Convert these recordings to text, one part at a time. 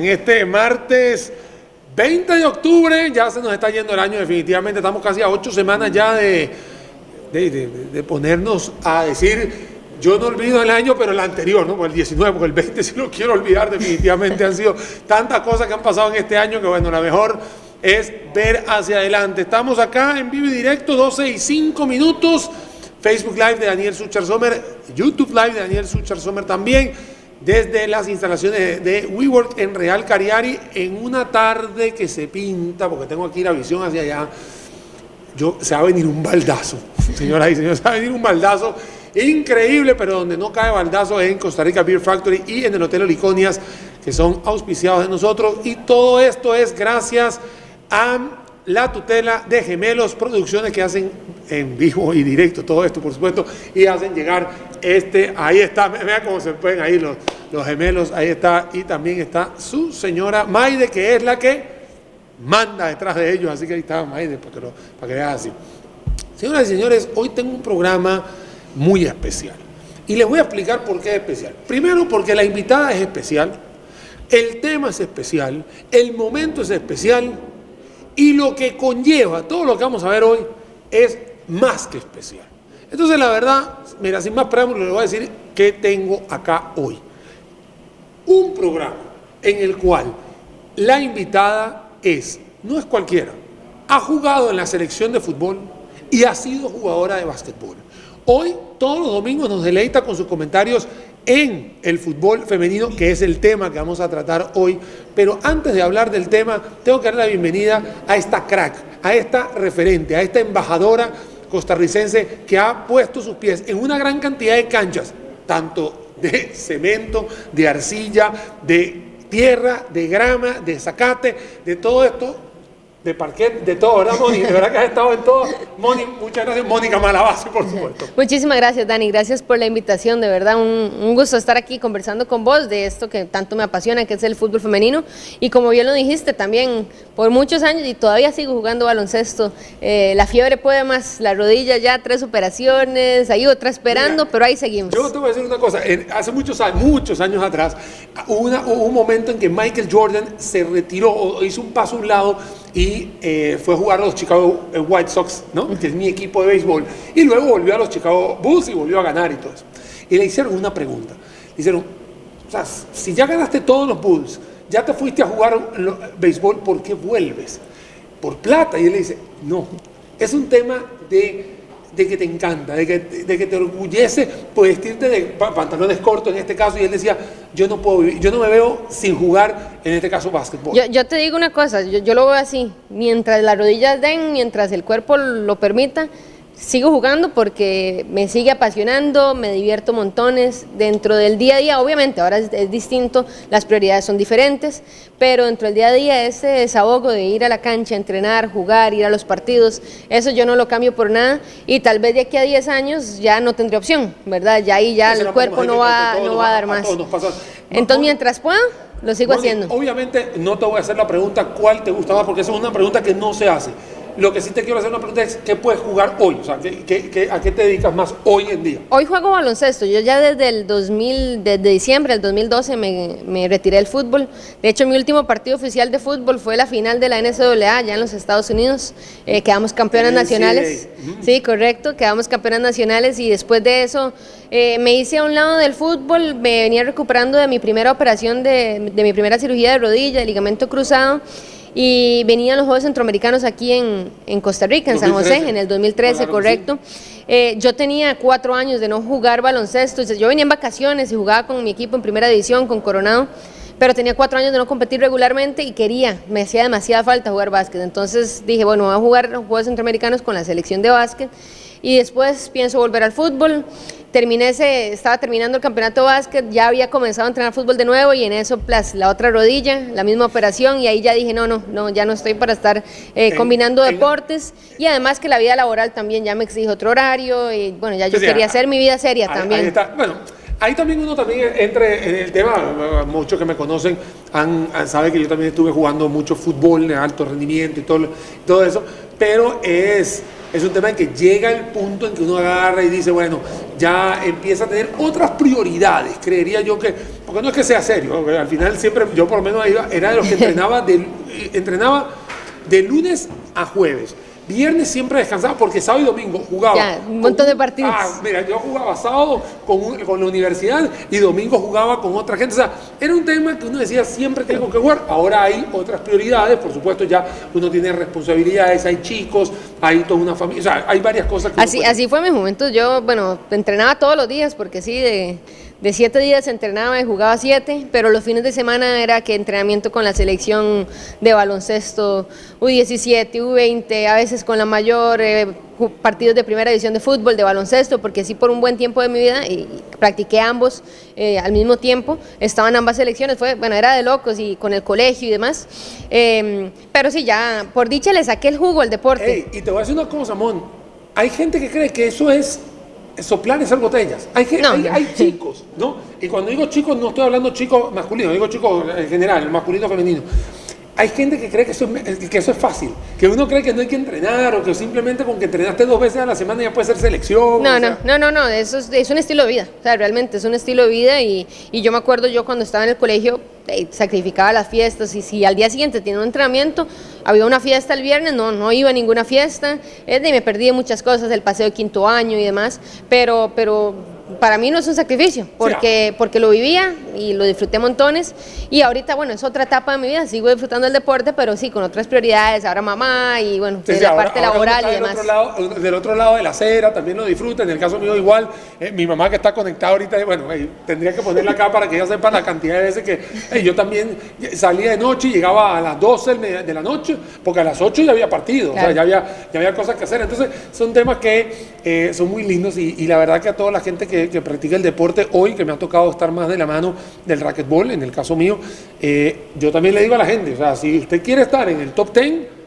en este martes 20 de octubre. Ya se nos está yendo el año, definitivamente. Estamos casi a ocho semanas ya de, de, de- de ponernos a decir. Yo no olvido el año, pero el anterior, ¿no? Pues el 19, porque el 20 sí lo quiero olvidar definitivamente. Han sido tantas cosas que han pasado en este año que, bueno, la mejor es ver hacia adelante. Estamos acá en vivo y directo, 12 y 5 minutos. Facebook Live de Daniel Suchar Sommer, YouTube Live de Daniel Suchar Sommer también, desde las instalaciones de WeWork en Real Cariari, en una tarde que se pinta, porque tengo aquí la visión hacia allá, yo, se va a venir un baldazo, señoras y señores, se va a venir un baldazo increíble, pero donde no cae baldazo es en Costa Rica Beer Factory y en el Hotel Oliconias, que son auspiciados de nosotros. Y todo esto es gracias a la tutela de Gemelos Producciones que hacen en vivo y directo todo esto, por supuesto, y hacen llegar este, ahí está, vean cómo se pueden ahí los, los gemelos, ahí está, y también está su señora Maide, que es la que manda detrás de ellos, así que ahí está Maide, para que, lo, para que así. Señoras y señores, hoy tengo un programa muy especial. Y les voy a explicar por qué es especial. Primero, porque la invitada es especial, el tema es especial, el momento es especial y lo que conlleva todo lo que vamos a ver hoy es más que especial. Entonces, la verdad, mira, sin más preámbulos, les voy a decir qué tengo acá hoy. Un programa en el cual la invitada es, no es cualquiera, ha jugado en la selección de fútbol y ha sido jugadora de básquetbol. Hoy, todos los domingos, nos deleita con sus comentarios en el fútbol femenino, que es el tema que vamos a tratar hoy. Pero antes de hablar del tema, tengo que darle la bienvenida a esta crack, a esta referente, a esta embajadora costarricense que ha puesto sus pies en una gran cantidad de canchas, tanto de cemento, de arcilla, de tierra, de grama, de zacate, de todo esto, de parquet, de todo, ¿verdad, Moni? De verdad que has estado en todo. Moni, muchas gracias. Mónica Malabase, por supuesto. Muchísimas gracias, Dani. Gracias por la invitación. De verdad, un, un, gusto estar aquí conversando con vos de esto que tanto me apasiona, que es el fútbol femenino. Y como bien lo dijiste, también por muchos años y todavía sigo jugando baloncesto. Eh, la fiebre puede más, la rodilla ya, tres operaciones, ahí otra esperando, Mira, pero ahí seguimos. Yo te voy a decir una cosa. Hace muchos años, muchos años atrás, hubo un momento en que Michael Jordan se retiró, o hizo un paso a un lado y eh, fue a jugar a los Chicago eh, White Sox, ¿no? que es mi equipo de béisbol. Y luego volvió a los Chicago Bulls y volvió a ganar y todo eso. Y le hicieron una pregunta. Le hicieron, o sea, si ya ganaste todos los Bulls, ya te fuiste a jugar béisbol, ¿por qué vuelves? Por plata. Y él le dice, no, es un tema de, de que te encanta, de que, de que te orgullece pues, vestirte de pa- pantalones cortos en este caso. Y él decía, yo no puedo vivir, yo no me veo sin jugar, en este caso, básquetbol. Yo, yo te digo una cosa, yo, yo lo veo así, mientras las rodillas den, mientras el cuerpo lo permita, sigo jugando porque me sigue apasionando, me divierto montones dentro del día a día, obviamente ahora es, es distinto, las prioridades son diferentes, pero dentro del día a día ese desahogo de ir a la cancha, entrenar, jugar, ir a los partidos, eso yo no lo cambio por nada y tal vez de aquí a 10 años ya no tendré opción, ¿verdad? Ya ahí ya Esa el cuerpo no va, no va a dar más. Entonces mientras pueda, lo sigo Moni, haciendo. Obviamente no te voy a hacer la pregunta cuál te gusta más, porque esa es una pregunta que no se hace. Lo que sí te quiero hacer una pregunta es, ¿qué puedes jugar hoy? O sea, ¿qué, qué- qué- a qué te dedicas más hoy en día? Hoy juego baloncesto. Yo ya desde el 2000, desde diciembre del 2012 me, me retiré del fútbol. De hecho, mi último partido oficial de fútbol fue la final de la NCAA allá en los Estados Unidos. Eh, quedamos campeonas nacionales. Sí, correcto. Quedamos campeonas nacionales y después de eso eh, me hice a un lado del fútbol. Me venía recuperando de mi primera operación, de, de mi primera cirugía de rodilla, de ligamento cruzado. Y venían los Juegos Centroamericanos aquí en, en Costa Rica, en San José, 2013. en el 2013, Claro que sí. correcto. Eh, yo tenía cuatro años de no jugar baloncesto, yo venía en vacaciones y jugaba con mi equipo en primera división, con Coronado, pero tenía cuatro años de no competir regularmente y quería, me hacía demasiada falta jugar básquet. Entonces dije, bueno, voy a jugar Juegos Centroamericanos con la selección de básquet y después pienso volver al fútbol. Terminé ese, estaba terminando el campeonato de básquet, ya había comenzado a entrenar fútbol de nuevo y en eso plas, la otra rodilla, la misma operación y ahí ya dije, no, no, no, ya no estoy para estar eh, combinando deportes y además que la vida laboral también ya me exige otro horario y bueno, ya yo quería hacer mi vida seria Ahí- también. ahí está. Bueno, ahí también uno también entre en el tema, muchos que me conocen han, han- saben que yo también estuve jugando mucho fútbol de alto rendimiento y todo, todo eso, pero es, es un tema en que llega el punto en que uno agarra y dice, bueno, ya empieza a tener otras prioridades, creería yo que, porque no es que sea serio, al final siempre, yo por lo menos era de los que entrenaba de, entrenaba de lunes a jueves. Viernes siempre descansaba porque sábado y domingo jugaba. Ya, un montón de partidos. Ah, mira, yo jugaba sábado con, con, la universidad y domingo jugaba con otra gente. O sea, era un tema que uno decía siempre tengo que jugar. Ahora hay otras prioridades, por supuesto, ya uno tiene responsabilidades, hay chicos, hay toda una familia. O sea, hay varias cosas que. Así, así fue mi momento. Yo, bueno, entrenaba todos los días porque sí, de de siete días entrenaba y jugaba siete, pero los fines de semana era que entrenamiento con la selección de baloncesto, U17, U20, a veces con la mayor, eh, partidos de primera división de fútbol, de baloncesto, porque sí por un buen tiempo de mi vida y practiqué ambos eh, al mismo tiempo, estaban ambas selecciones, fue, bueno, era de locos y con el colegio y demás, em, pero sí, ya por dicha le saqué el jugo al deporte. y te voy a decir una cosa, Mon, hay gente que cree que eso es soplar esas botellas. Hay, hay, chicos, ¿no? Y cuando digo chicos, no estoy hablando chicos masculinos, digo chicos en general, masculino, femenino. Hay gente que cree que eso, es, que eso es fácil, que uno cree que no hay que entrenar o que simplemente con que entrenaste dos veces a la semana ya puede ser selección. No, no, no, no, no, eso es, es, un estilo de vida, o sea, realmente es un estilo de vida y, y yo me acuerdo yo cuando estaba en el colegio eh, sacrificaba las fiestas y si al día siguiente tenía un entrenamiento, había una fiesta el viernes, no, no iba a ninguna fiesta, eh, y me perdí muchas cosas, el paseo de quinto año y demás, pero, pero para mí no es un sacrificio, porque, porque lo vivía y lo disfruté montones. Y ahorita, bueno, es otra etapa de mi vida, sigo disfrutando el deporte, pero sí, con otras prioridades, ahora mamá y bueno, la parte laboral y demás. Del otro, lado, del otro lado de la acera también lo disfruta, en el caso mío igual, eh, mi mamá que está conectada ahorita, bueno, tendría que ponerla acá para que ella sepa la cantidad de veces que yo también salía de noche y llegaba a las 12 de la noche, porque a las 8 ya había partido, o sea, ya había, ya había cosas que hacer. Entonces, son temas que eh, son muy lindos y, y la verdad que a toda la gente que que, practica el deporte hoy, que me ha tocado estar más de la mano del racquetball, en el caso mío, eh, yo también le digo a la gente, o sea, si usted quiere estar en el top 10,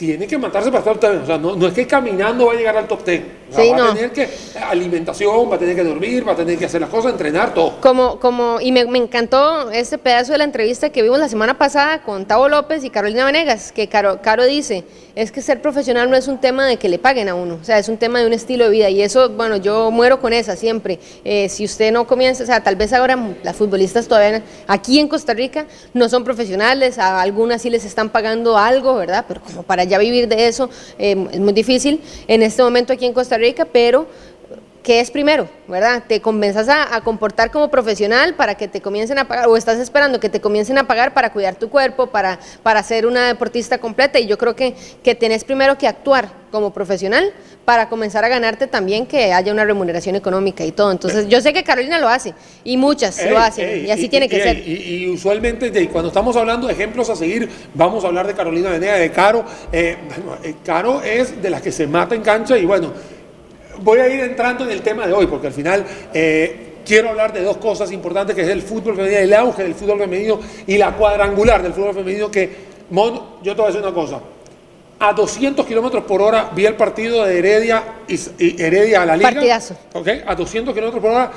tiene que matarse para estar top 10. O sea, no, no, es que caminando va a llegar al top 10. va a tener que alimentación, va a tener que dormir, va a tener que hacer las cosas, entrenar, todo. Como, como, y me, me encantó ese pedazo de la entrevista que vimos la semana pasada con Tavo López y Carolina Vanegas, que Caro, Caro dice, es que ser profesional no es un tema de que le paguen a uno, o sea, es un tema de un estilo de vida. Y eso, bueno, yo muero con esa siempre. Eh, si usted no comienza, o sea, tal vez ahora las futbolistas todavía aquí en Costa Rica no son profesionales, a algunas sí les están pagando algo, ¿verdad? Pero como para ya vivir de eso eh, es muy difícil en este momento aquí en Costa Rica, pero ¿qué es primero? ¿Verdad? ¿Te comenzas a, comportar como profesional para que te comiencen a pagar o estás esperando que te comiencen a pagar para cuidar tu cuerpo, para, para ser una deportista completa? Y yo creo que, que tenés primero que actuar como profesional para comenzar a ganarte también que haya una remuneración económica y todo. Entonces, yo sé que Carolina lo hace y muchas lo hacen y así tiene que ser. Y, usualmente, cuando estamos hablando de ejemplos a seguir, vamos a hablar de Carolina Venega, de Caro. Eh, eh, Caro es de las que se mata en cancha y bueno, voy a ir entrando en el tema de hoy porque al final... Eh, quiero hablar de dos cosas importantes, que es el fútbol femenino, el auge del fútbol femenino y la cuadrangular del fútbol femenino, que, Mon, yo te voy a decir una cosa, a 200 kilómetros por hora vi el partido de Heredia y, Heredia a la Liga. Partidazo. Okay, a 200 kilómetros por hora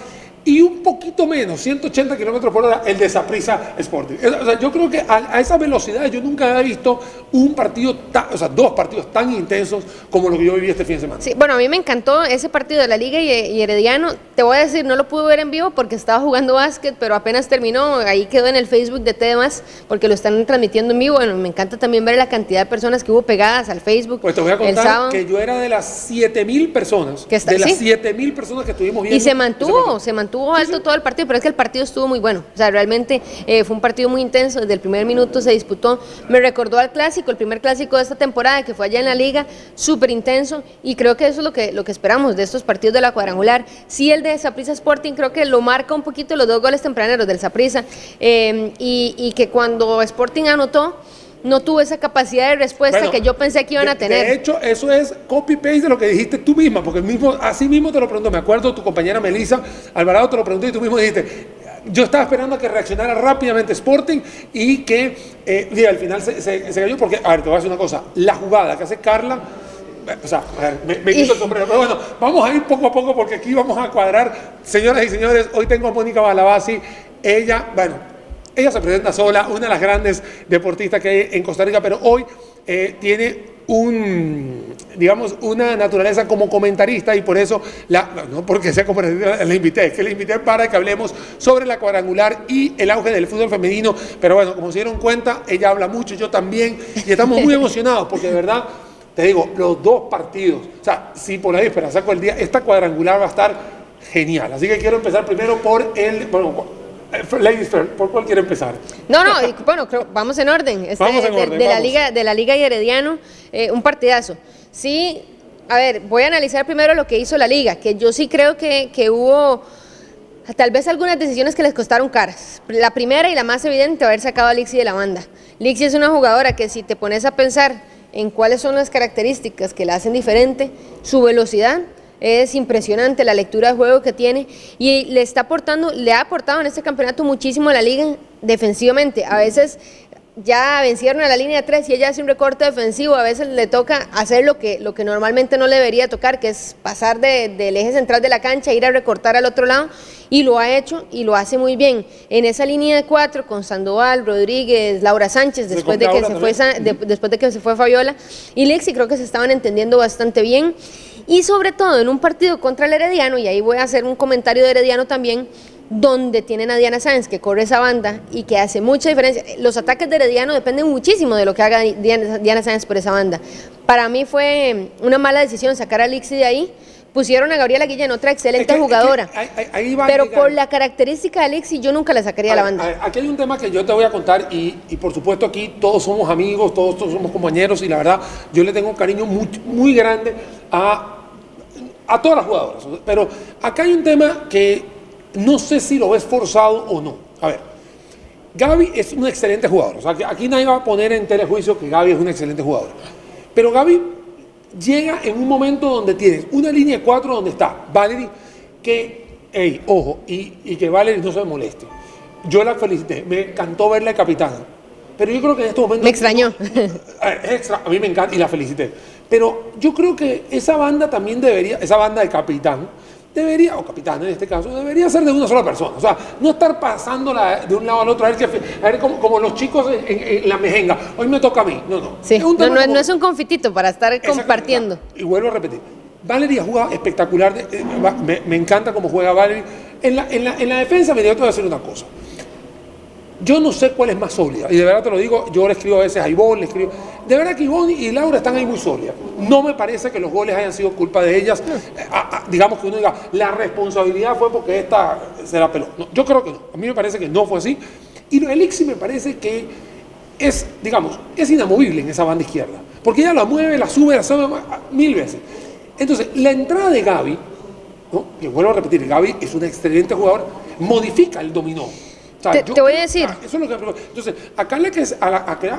y un poquito menos, 180 kilómetros por hora, el de Saprissa Sporting. O sea, yo creo que a, esa velocidad yo nunca había visto un partido, o sea, dos partidos tan intensos como lo que yo viví este fin de semana. Sí, bueno, a mí me encantó ese partido de la Liga y, Herediano. Te voy a decir, no lo pude ver en vivo porque estaba jugando básquet, pero apenas terminó, ahí quedó en el Facebook de Temas porque lo están transmitiendo en vivo. Bueno, me encanta también ver la cantidad de personas que hubo pegadas al Facebook. Pues te voy a contar que yo era de las 7000 personas, que de las 7000 personas que estuvimos viendo. Y se mantuvo, se mantuvo Estuvo alto todo el partido, pero es que el partido estuvo muy bueno. O sea, realmente eh, fue un partido muy intenso. Desde el primer minuto se disputó. Me recordó al clásico, el primer clásico de esta temporada, que fue allá en la liga, súper intenso. Y creo que eso es lo que, lo que esperamos de estos partidos de la cuadrangular. Sí, el de Saprissa Sporting creo que lo marca un poquito los dos goles tempraneros del Saprissa. Eh, y, y que cuando Sporting anotó no tuvo esa capacidad de respuesta que yo pensé que iban a tener. De hecho, eso es copy-paste de lo que dijiste tú misma, porque mismo, así mismo te lo pregunto. Me acuerdo, tu compañera Melissa Alvarado te lo preguntó y tú mismo dijiste, yo estaba esperando a que reaccionara rápidamente Sporting y que eh, al final se, cayó porque, a ver, te voy a decir una cosa, la jugada que hace Carla, o sea, me, quito el sombrero, pero bueno, vamos a ir poco a poco porque aquí vamos a cuadrar, señoras y señores, hoy tengo a Mónica Balabasi, ella, bueno, ella se presenta sola, una de las grandes deportistas que hay en Costa Rica, pero hoy eh, tiene un, digamos, una naturaleza como comentarista y por eso, la, no porque sea comentarista, la invité, es que la invité para que hablemos sobre la cuadrangular y el auge del fútbol femenino. Pero bueno, como se dieron cuenta, ella habla mucho, yo también, y estamos muy emocionados porque de verdad, te digo, los dos partidos, o sea, si por ahí espera, saco el día, esta cuadrangular va a estar genial. Así que quiero empezar primero por el, bueno, eh, Ladies ¿por cuál quiere empezar? No, no, bueno, vamos en orden. Este, vamos en orden de, la Liga, de la Liga y Herediano, eh, un partidazo. Sí, a ver, voy a analizar primero lo que hizo la Liga, que yo sí creo que, que hubo tal vez algunas decisiones que les costaron caras. La primera y la más evidente, haber sacado a Lixi de la banda. Lixi es una jugadora que si te pones a pensar en cuáles son las características que la hacen diferente, su velocidad, es impresionante la lectura de juego que tiene y le está aportando, le ha aportado en este campeonato muchísimo a la liga defensivamente. A veces ya vencieron a la línea 3 y ella hace un recorte defensivo, a veces le toca hacer lo que, lo que normalmente no le debería tocar, que es pasar del eje central de la cancha, ir a recortar al otro lado, y lo ha hecho y lo hace muy bien. En esa línea de cuatro, con Sandoval, Rodríguez, Laura Sánchez, después de, que se fue, después de que se fue Fabiola, y Lexi creo que se estaban entendiendo bastante bien. Y sobre todo en un partido contra el Herediano, y ahí voy a hacer un comentario de Herediano también, donde tienen a Diana Sáenz que corre esa banda y que hace mucha diferencia. Los ataques de Herediano dependen muchísimo de lo que haga Diana, Sáenz por esa banda. Para mí fue una mala decisión sacar a Lixi de ahí. Pusieron a Gabriela Guillén, otra excelente jugadora. pero por la característica de Alexi, yo nunca la sacaría a, la banda. aquí hay un tema que yo te voy a contar y, y, por supuesto aquí todos somos amigos, todos, todos somos compañeros y la verdad yo le tengo un cariño muy, muy grande a, a todas las jugadoras. Pero acá hay un tema que no sé si lo ves forzado o no. A ver, Gaby es un excelente jugador. O sea, aquí nadie va a poner en telejuicio que Gaby es un excelente jugador. Pero Gaby llega en un momento donde tienes una línea de cuatro donde está Valerie, que, hey, ojo, y, y que Valerie no se moleste. Yo la felicité, me encantó verla de capitana. Pero yo creo que en estos momentos. Me extrañó. Eh, extra, a mí me encanta y la felicité. Pero yo creo que esa banda también debería, esa banda de capitán, debería, o capitán en este caso, debería ser de una sola persona. O sea, no estar pasándola de un lado al otro, a ver, a ver como, los chicos en, la mejenga. Hoy me toca a mí. No, no. Sí. no, no, es un confitito para estar compartiendo. Y vuelvo a repetir. Valeria juega espectacular. Eh, me, encanta cómo juega Valeria. En la, en la, en la defensa, me te voy a decir una cosa. Yo no sé cuál es más sólida, y de verdad te lo digo, yo le escribo a veces a Ivonne, le escribo. De verdad que Ivonne y Laura están ahí muy sólidas. No me parece que los goles hayan sido culpa de ellas. Eh, digamos que uno diga, la responsabilidad fue porque esta se la peló. yo creo que no. A mí me parece que no fue así. Y lo Elixi me parece que es, digamos, es inamovible en esa banda izquierda. Porque ella la mueve, la sube, la sube mil veces. Entonces, la entrada de Gaby, ¿no? que vuelvo a repetir, Gaby es una excelente jugadora, modifica el dominó te, voy a decir. eso es lo que, entonces, acá la que,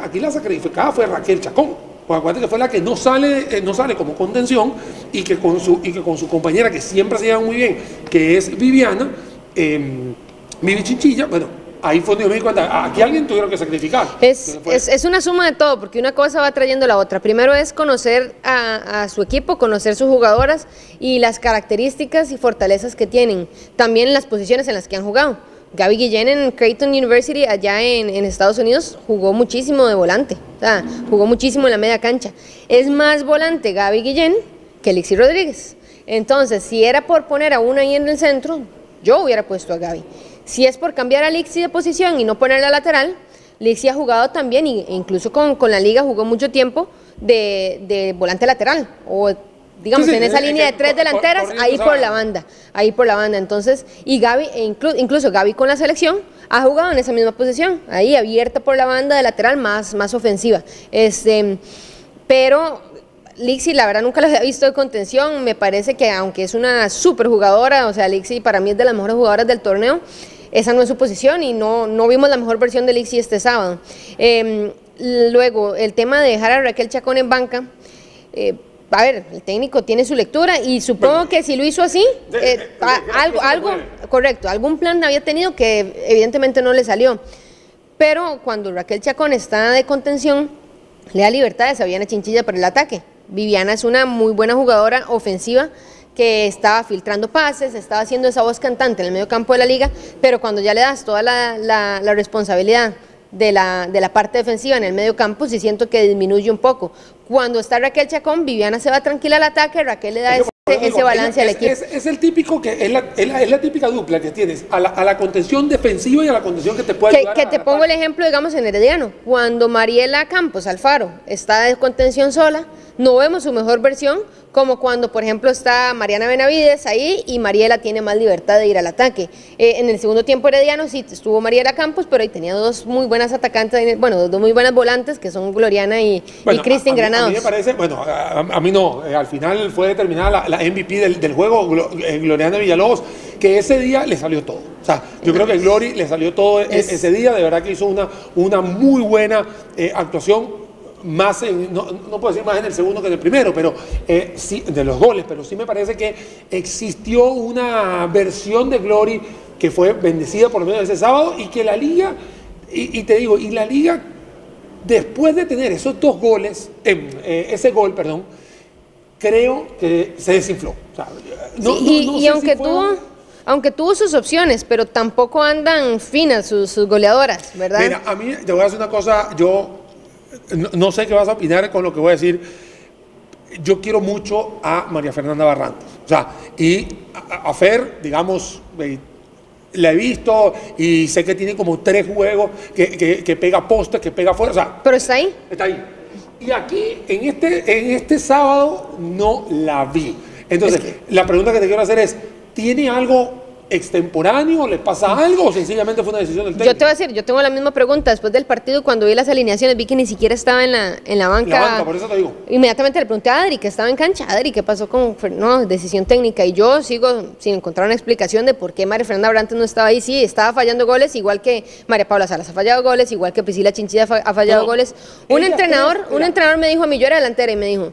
aquí la sacrificada fue Raquel Chacón. Porque acuérdate que fue la que no sale, eh, no sale como contención y que, con su, y que con su compañera, que siempre se lleva muy bien, que es Viviana, eh, Vivi Chinchilla, bueno, ahí fue donde yo me di cuenta, aquí alguien tuvieron que sacrificar. Es, es, es, una suma de todo, porque una cosa va trayendo la otra. Primero es conocer a, a, su equipo, conocer sus jugadoras y las características y fortalezas que tienen, también las posiciones en las que han jugado. Gaby Guillén en Creighton University, allá en, Estados Unidos, jugó muchísimo de volante, o sea, jugó muchísimo en la media cancha. Es más volante Gaby Guillén que Elixir Rodríguez. Entonces, si era por poner a una ahí en el centro, yo hubiera puesto a Gaby. Si es por cambiar a Lixi de posición y no ponerla lateral, Lixi ha jugado también, e incluso con, la liga jugó mucho tiempo de, de volante lateral o digamos, en esa línea de tres delanteras, ahí por la banda, ahí por la banda. Entonces, y Gaby, e incluso Gaby con la selección, ha jugado en esa misma posición, ahí abierta por la banda de lateral más, más ofensiva. Este, pero Lixi, la verdad, nunca la había visto de contención. Me parece que, aunque es una súper jugadora, o sea, Lixi para mí es de las mejores jugadoras del torneo, esa no es su posición y no, no vimos la mejor versión de Lixi este sábado. Em, luego, el tema de dejar a Raquel Chacón en banca. Eh, a ver, el técnico tiene su lectura y supongo que si lo hizo así, eh, algo, algo, correcto, algún plan había tenido que evidentemente no le salió. Pero cuando Raquel Chacón está de contención, le da libertades a Viviana Chinchilla para el ataque. Viviana es una muy buena jugadora ofensiva que estaba filtrando pases, estaba haciendo esa voz cantante en el medio campo de la liga, pero cuando ya le das toda la, la responsabilidad de la, de la parte defensiva en el medio campo, sí siento que disminuye un poco. Cuando está Raquel Chacón, Viviana se va tranquila al ataque, Raquel le da ese, ese balance al equipo. Es, el típico que es la, es la, típica dupla que tienes a la, a la, contención defensiva y a la contención que te puede que, ayudar. Que te pongo el ejemplo, digamos, en Herediano. Cuando Mariela Campos Alfaro está de contención sola, no vemos su mejor versión como cuando, por ejemplo, está Mariana Benavides ahí y Mariela tiene más libertad de ir al ataque. Eh, en el segundo tiempo herediano sí estuvo Mariela Campos, pero ahí tenía dos muy buenas atacantes, bueno, dos muy buenas volantes que son Gloriana y, y Cristin Granados. A mí me parece, bueno, a, mí no, eh, al final fue determinada la, MVP del, juego, eh, Gloriana Villalobos, que ese día le salió todo. O sea, yo creo que Glory le salió todo e, ese día, de verdad que hizo una, una muy buena actuación más en, no, puedo decir más en el segundo que en el primero, pero eh, sí, de los goles, pero sí me parece que existió una versión de Glory que fue bendecida por lo menos ese sábado y que la liga, y, te digo, y la liga, después de tener esos dos goles, eh, ese gol, perdón, creo que se desinfló. y, aunque tuvo aunque tuvo sus opciones, pero tampoco andan finas sus, sus, goleadoras, ¿verdad? Mira, a mí te voy a decir una cosa, yo no, sé qué vas a opinar con lo que voy a decir. Yo quiero mucho a María Fernanda Barrantes. O sea, y a, Fer, digamos, la he visto y sé que tiene como tres juegos que, pega postes, que pega fuera. O sea, Pero está ahí. Está ahí. Y aquí, en este, en este sábado, no la vi. Entonces, la pregunta que te quiero hacer es, ¿tiene algo extemporáneo? ¿Le pasa algo o sencillamente fue una decisión del técnico? Yo te voy a decir, yo tengo la misma pregunta. Después del partido, cuando vi las alineaciones, vi que ni siquiera estaba en la, en la banca. La banca, por eso te digo. Inmediatamente le pregunté a Adri, que estaba en cancha. Adri, ¿qué pasó con no, decisión técnica? Y yo sigo sin encontrar una explicación de por qué María Fernanda Brantes no estaba ahí. Sí, estaba fallando goles, igual que María Paula Salas ha fallado goles, igual que Priscila Chinchilla ha fallado goles. Un entrenador, un entrenador me dijo a mí, yo era delantera y me dijo,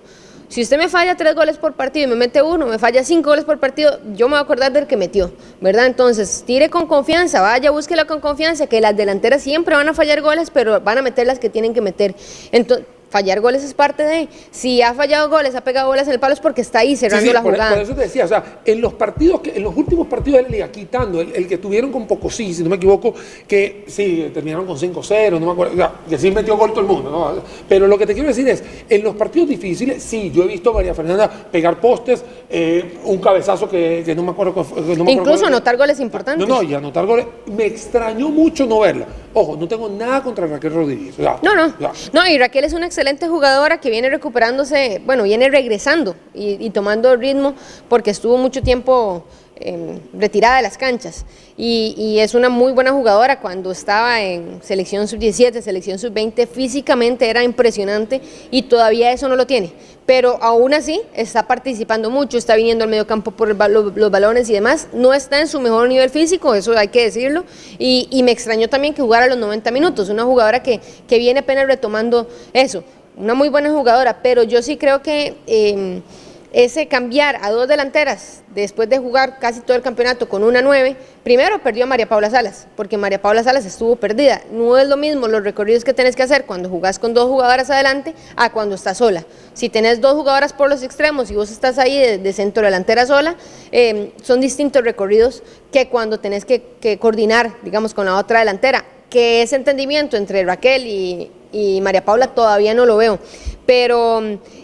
si usted me falla tres goles por partido y me mete uno, me falla cinco goles por partido, yo me voy a acordar del que metió, ¿verdad? Entonces, tire con confianza, vaya, búsquela con confianza, que las delanteras siempre van a fallar goles, pero van a meter las que tienen que meter. Entonces, fallar goles es parte de. Si ha fallado goles, ha pegado goles en el palo es porque está ahí cerrando la jugada. Por eso te decía, o sea, en los partidos, que, en los últimos partidos de la liga, quitando el, que tuvieron con poco sí, si no me equivoco, que sí, terminaron con 5-0, no me acuerdo, o sea, que sí metió gol todo el mundo, ¿no? Pero lo que te quiero decir es, en los partidos difíciles, sí, yo he visto a María Fernanda pegar postes, eh, un cabezazo que, no me acuerdo. Incluso anotar goles importantes. No, no, y anotar goles. Me extrañó mucho no verla. Ojo, no tengo nada contra Raquel Rodríguez. no, no. No, y Raquel es una excelente jugadora que viene recuperándose, bueno, viene regresando y, tomando ritmo porque estuvo mucho tiempo retirada de las canchas. Y, es una muy buena jugadora cuando estaba en selección sub-17, selección sub-20, físicamente era impresionante y todavía eso no lo tiene. Pero aún así está participando mucho, está viniendo al medio campo por los, balones y demás. No está en su mejor nivel físico, eso hay que decirlo. Y, me extrañó también que jugara los 90 minutos, una jugadora que, que viene apenas retomando eso una muy buena jugadora, pero yo sí creo que em, ese cambiar a dos delanteras después de jugar casi todo el campeonato con una nueve, primero perdió a María Paula Salas, porque María Paula Salas estuvo perdida. No es lo mismo los recorridos que tenés que hacer cuando jugás con dos jugadoras adelante a cuando estás sola. Si tenés dos jugadoras por los extremos y vos estás ahí de, centro delantera sola, em, son distintos recorridos que cuando tenés que, que coordinar, digamos, con la otra delantera que ese entendimiento entre Raquel y, y María Paula todavía no lo veo. Pero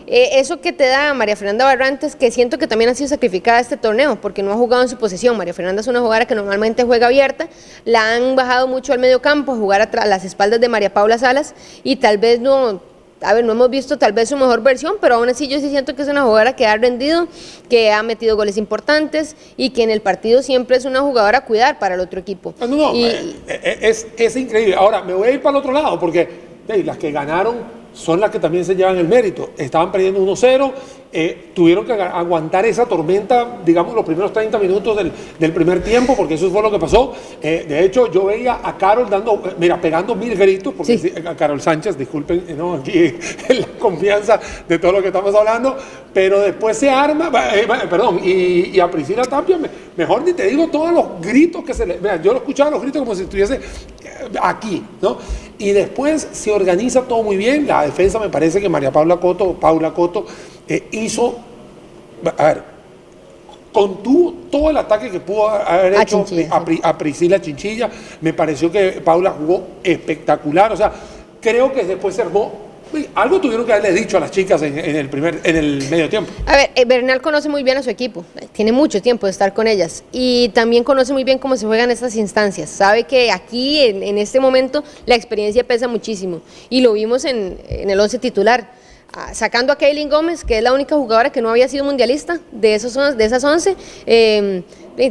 eh, eso que te da María Fernanda Barrantes, que siento que también ha sido sacrificada este torneo, porque no ha jugado en su posición. María Fernanda es una jugadora que normalmente juega abierta, la han bajado mucho al medio campo, a jugar a, las espaldas de María Paula Salas, y tal vez no, a ver, no hemos visto tal vez su mejor versión, pero aún así yo sí siento que es una jugadora que ha rendido, que ha metido goles importantes y que en el partido siempre es una jugadora a cuidar para el otro equipo. No, no, eh, eh, es, es increíble. Ahora, me voy a ir para el otro lado, porque las que ganaron son las que también se llevan el mérito. Estaban perdiendo 1-0, eh, tuvieron que aguantar esa tormenta, digamos, los primeros 30 minutos del, primer tiempo, porque eso fue lo que pasó. Eh, de hecho, yo veía a Carol dando, eh, mira, pegando mil gritos, porque a Carol Sánchez, disculpen, ¿no? aquí la confianza de todo lo que estamos hablando, pero después se arma, perdón, y, a Priscila Tapia, mejor ni te digo todos los gritos que se le. Mira, yo lo escuchaba los gritos como si estuviese aquí, ¿no? Y después se organiza todo muy bien. La defensa me parece que María Paula Coto, Paula Coto, eh, hizo, a ver, contuvo todo el ataque que pudo haber A hecho Chinchilla, a, a Priscila Chinchilla. Me pareció que Paula jugó espectacular. O sea, creo que después se armó. Algo tuvieron que haberle dicho a las chicas en, el primer, en el medio tiempo. A ver, eh, Bernal conoce muy bien a su equipo, eh, tiene mucho tiempo de estar con ellas y también conoce muy bien cómo se juegan estas instancias. Sabe que aquí, en, en este momento, la experiencia pesa muchísimo y lo vimos en, en el 11 titular. Ah, Sacando a Kaylin Gómez, que es la única jugadora que no había sido mundialista de, esos, de esas 11, eh, eh,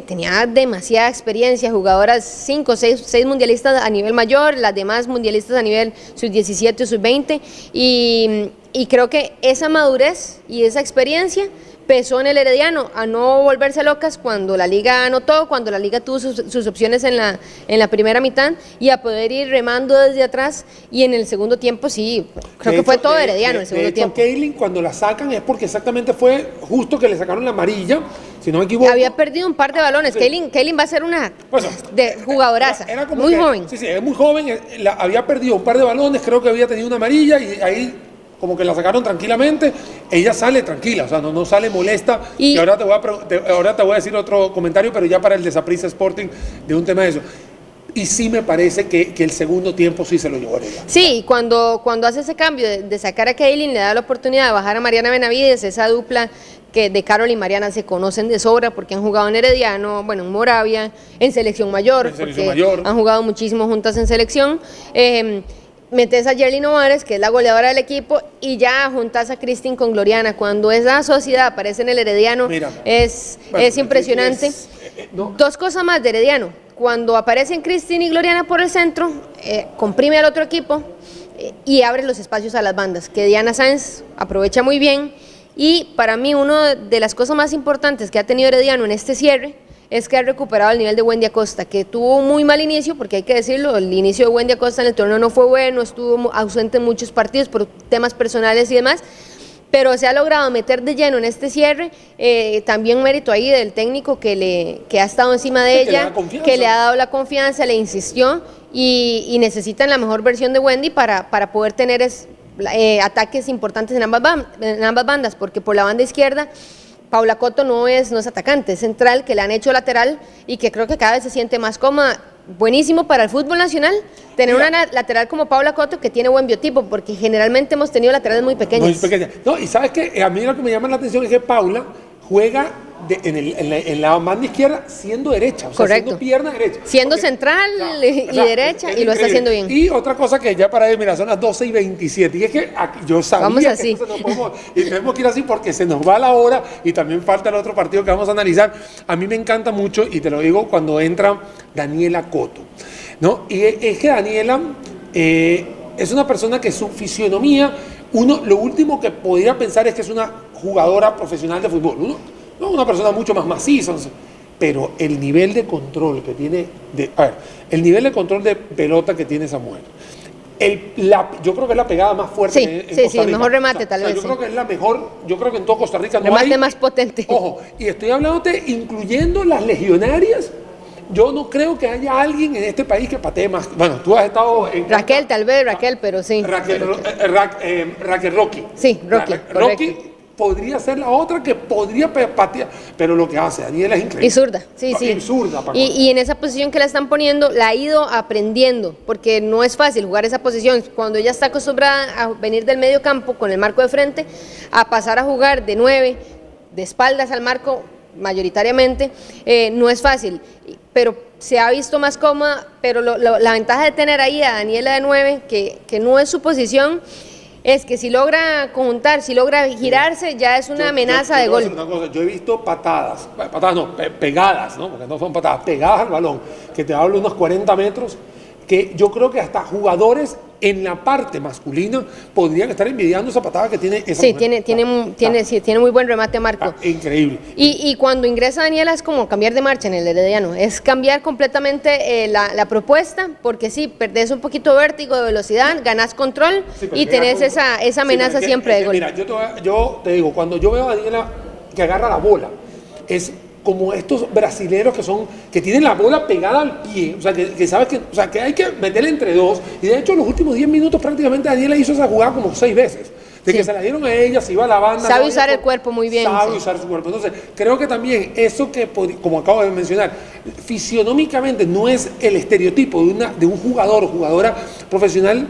tenía demasiada experiencia, jugadoras 5, 6, mundialistas a nivel mayor, las demás mundialistas a nivel sub-17 o sub-20, y, y creo que esa madurez y esa experiencia pesó en el Herediano a no volverse locas cuando la liga anotó, cuando la liga tuvo sus, sus opciones en la, en la primera mitad y a poder ir remando desde atrás y en el segundo tiempo sí, creo De que fue todo de- Herediano de- el segundo de hecho, tiempo. a Kaylin cuando la sacan es porque exactamente fue justo que le sacaron la amarilla, si no me equivoco. Había perdido un par de balones. Sí. Kaylin, Kaylin va a ser una de jugadoraza, Era- era como muy que- joven. Sí, sí, es muy joven. eh, la- había perdido un par de balones, creo que había tenido una amarilla y ahí como que la sacaron tranquilamente. Ella sale tranquila, o sea, no, no sale molesta. Y, Y- ahora, te voy a, te- ahora te voy a decir otro comentario, pero ya para el Desaprisa Sporting de un tema de eso. Y sí me parece que, que el segundo tiempo sí se lo llevó ella. Sí, cuando, cuando hace ese cambio de, de sacar a Kaylin, le da la oportunidad de bajar a Mariana Benavides, esa dupla que de Carol y Mariana se conocen de sobra porque han jugado en Herediano, bueno, en Moravia, en selección mayor, En selección mayor. han jugado muchísimo juntas en selección. Eh, metes a Yerly Novares, que es la goleadora del equipo, y ya juntas a Cristin con Gloriana. Cuando esa sociedad aparece en el Herediano, Mira. es, Bueno, es impresionante. es- eh, eh, no. Dos cosas más de Herediano. Cuando aparecen Cristina y Gloriana por el centro, eh, comprime al otro equipo eh, y abre los espacios a las bandas, que Diana Sáenz aprovecha muy bien. Y para mí, una de las cosas más importantes que ha tenido Herediano en este cierre es que ha recuperado el nivel de Wendy Acosta, que tuvo un muy mal inicio, porque hay que decirlo, el inicio de Wendy Acosta en el torneo no fue bueno, estuvo ausente en muchos partidos por temas personales y demás, pero se ha logrado meter de lleno en este cierre, eh, también mérito ahí del técnico que, le, que ha estado encima de Sí, que le ella, que le ha dado la confianza, le insistió y, y necesitan la mejor versión de Wendy para, para poder tener es- eh, ataques importantes en ambas, ban- en ambas bandas, porque por la banda izquierda Paula Coto no es, no es atacante, es central, que le han hecho lateral y que creo que cada vez se siente más cómoda. Buenísimo para el fútbol nacional tener Mira. una na- lateral como Paula Coto que tiene buen biotipo, porque generalmente hemos tenido laterales muy pequeñas. Muy pequeña. No, y sabes que a mí lo que me llama la atención es que Paula juega de- en, el- en la, en la banda izquierda siendo derecha, o sea, Correcto. siendo pierna derecha. Siendo central y derecha, y lo está haciendo bien. Y otra cosa que ya para ir, mira, son las 12 y 27, y es que aquí- yo sabía Vamos que así. esto se nos podemos- y tenemos que ir así porque se nos va la hora y también falta el otro partido que vamos a analizar. A mí me encanta mucho, y te lo digo, cuando entra Daniela Coto, ¿no? Y es es que Daniela eh, es una persona que su fisionomía, uno, lo último que podría pensar es que es una jugadora profesional de fútbol, uno, no, una persona mucho más maciza, pero el nivel de control que tiene, de, a ver, el nivel de control de pelota que tiene esa mujer, el, la, yo creo que es la pegada más fuerte Sí, en, en sí, Costa sí, Rica. remate remate, tal Yo vez, creo sí. que es la mejor, yo creo que en todo Costa Rica no Remate hay- más potente. Ojo, y estoy hablándote incluyendo las legionarias. Yo no creo que haya alguien en este país que patee más. Bueno, tú has estado en. Raquel, tal vez, Raquel, pero sí. Raquel, eh, Ra- eh, Raquel Rocky. Sí, Rocky, Ra- correcto. Rocky podría ser la otra que podría patear, pero lo que hace Daniela es increíble. Y zurda, sí, sí. y zurda, Paco. Y, y en esa posición que la están poniendo, la ha ido aprendiendo, porque no es fácil jugar esa posición. Cuando ella está acostumbrada a venir del medio campo con el marco de frente, a pasar a jugar de nueve, de espaldas al marco, mayoritariamente, eh, no es fácil. Pero se ha visto más cómoda, pero lo- lo- la ventaja de tener ahí a Daniela de nueve, que, que no es su posición, es que si logra conjuntar, si logra girarse, ya es una Yo- amenaza yo- yo de gol. cosa, yo he visto patadas, patadas no, pe- pegadas, ¿no? porque no son patadas, pegadas al balón, que te hablo unos 40 metros, que yo creo que hasta jugadores en la parte masculina podrían estar envidiando esa patada que tiene esa Sí, mujer. tiene, tiene, mu- tiene, sí, tiene muy buen remate Marco. Ah, increíble. Y, y cuando ingresa Daniela es como cambiar de marcha en el Herediano, es cambiar completamente eh, la, la propuesta, porque sí, perdés un poquito de vértigo, de velocidad, ganás control Sí, y tenés esa, esa Sí, amenaza pero es que- siempre de gol. Mira, yo te, yo te digo, cuando yo veo a Daniela que agarra la bola, es como estos brasileros que son que tienen la bola pegada al pie, o sea, que, que sabes que, o sea, que hay que meterle entre dos. Y de hecho, los últimos 10 minutos prácticamente Daniela hizo esa jugada como seis veces. de que se la dieron a ella, se iba a la banda. Sabe usar el cuerpo muy bien. Sabe usar su cuerpo. Entonces, creo que también eso que, como acabo de mencionar, fisionómicamente no es el estereotipo de, una, de un jugador o jugadora profesional.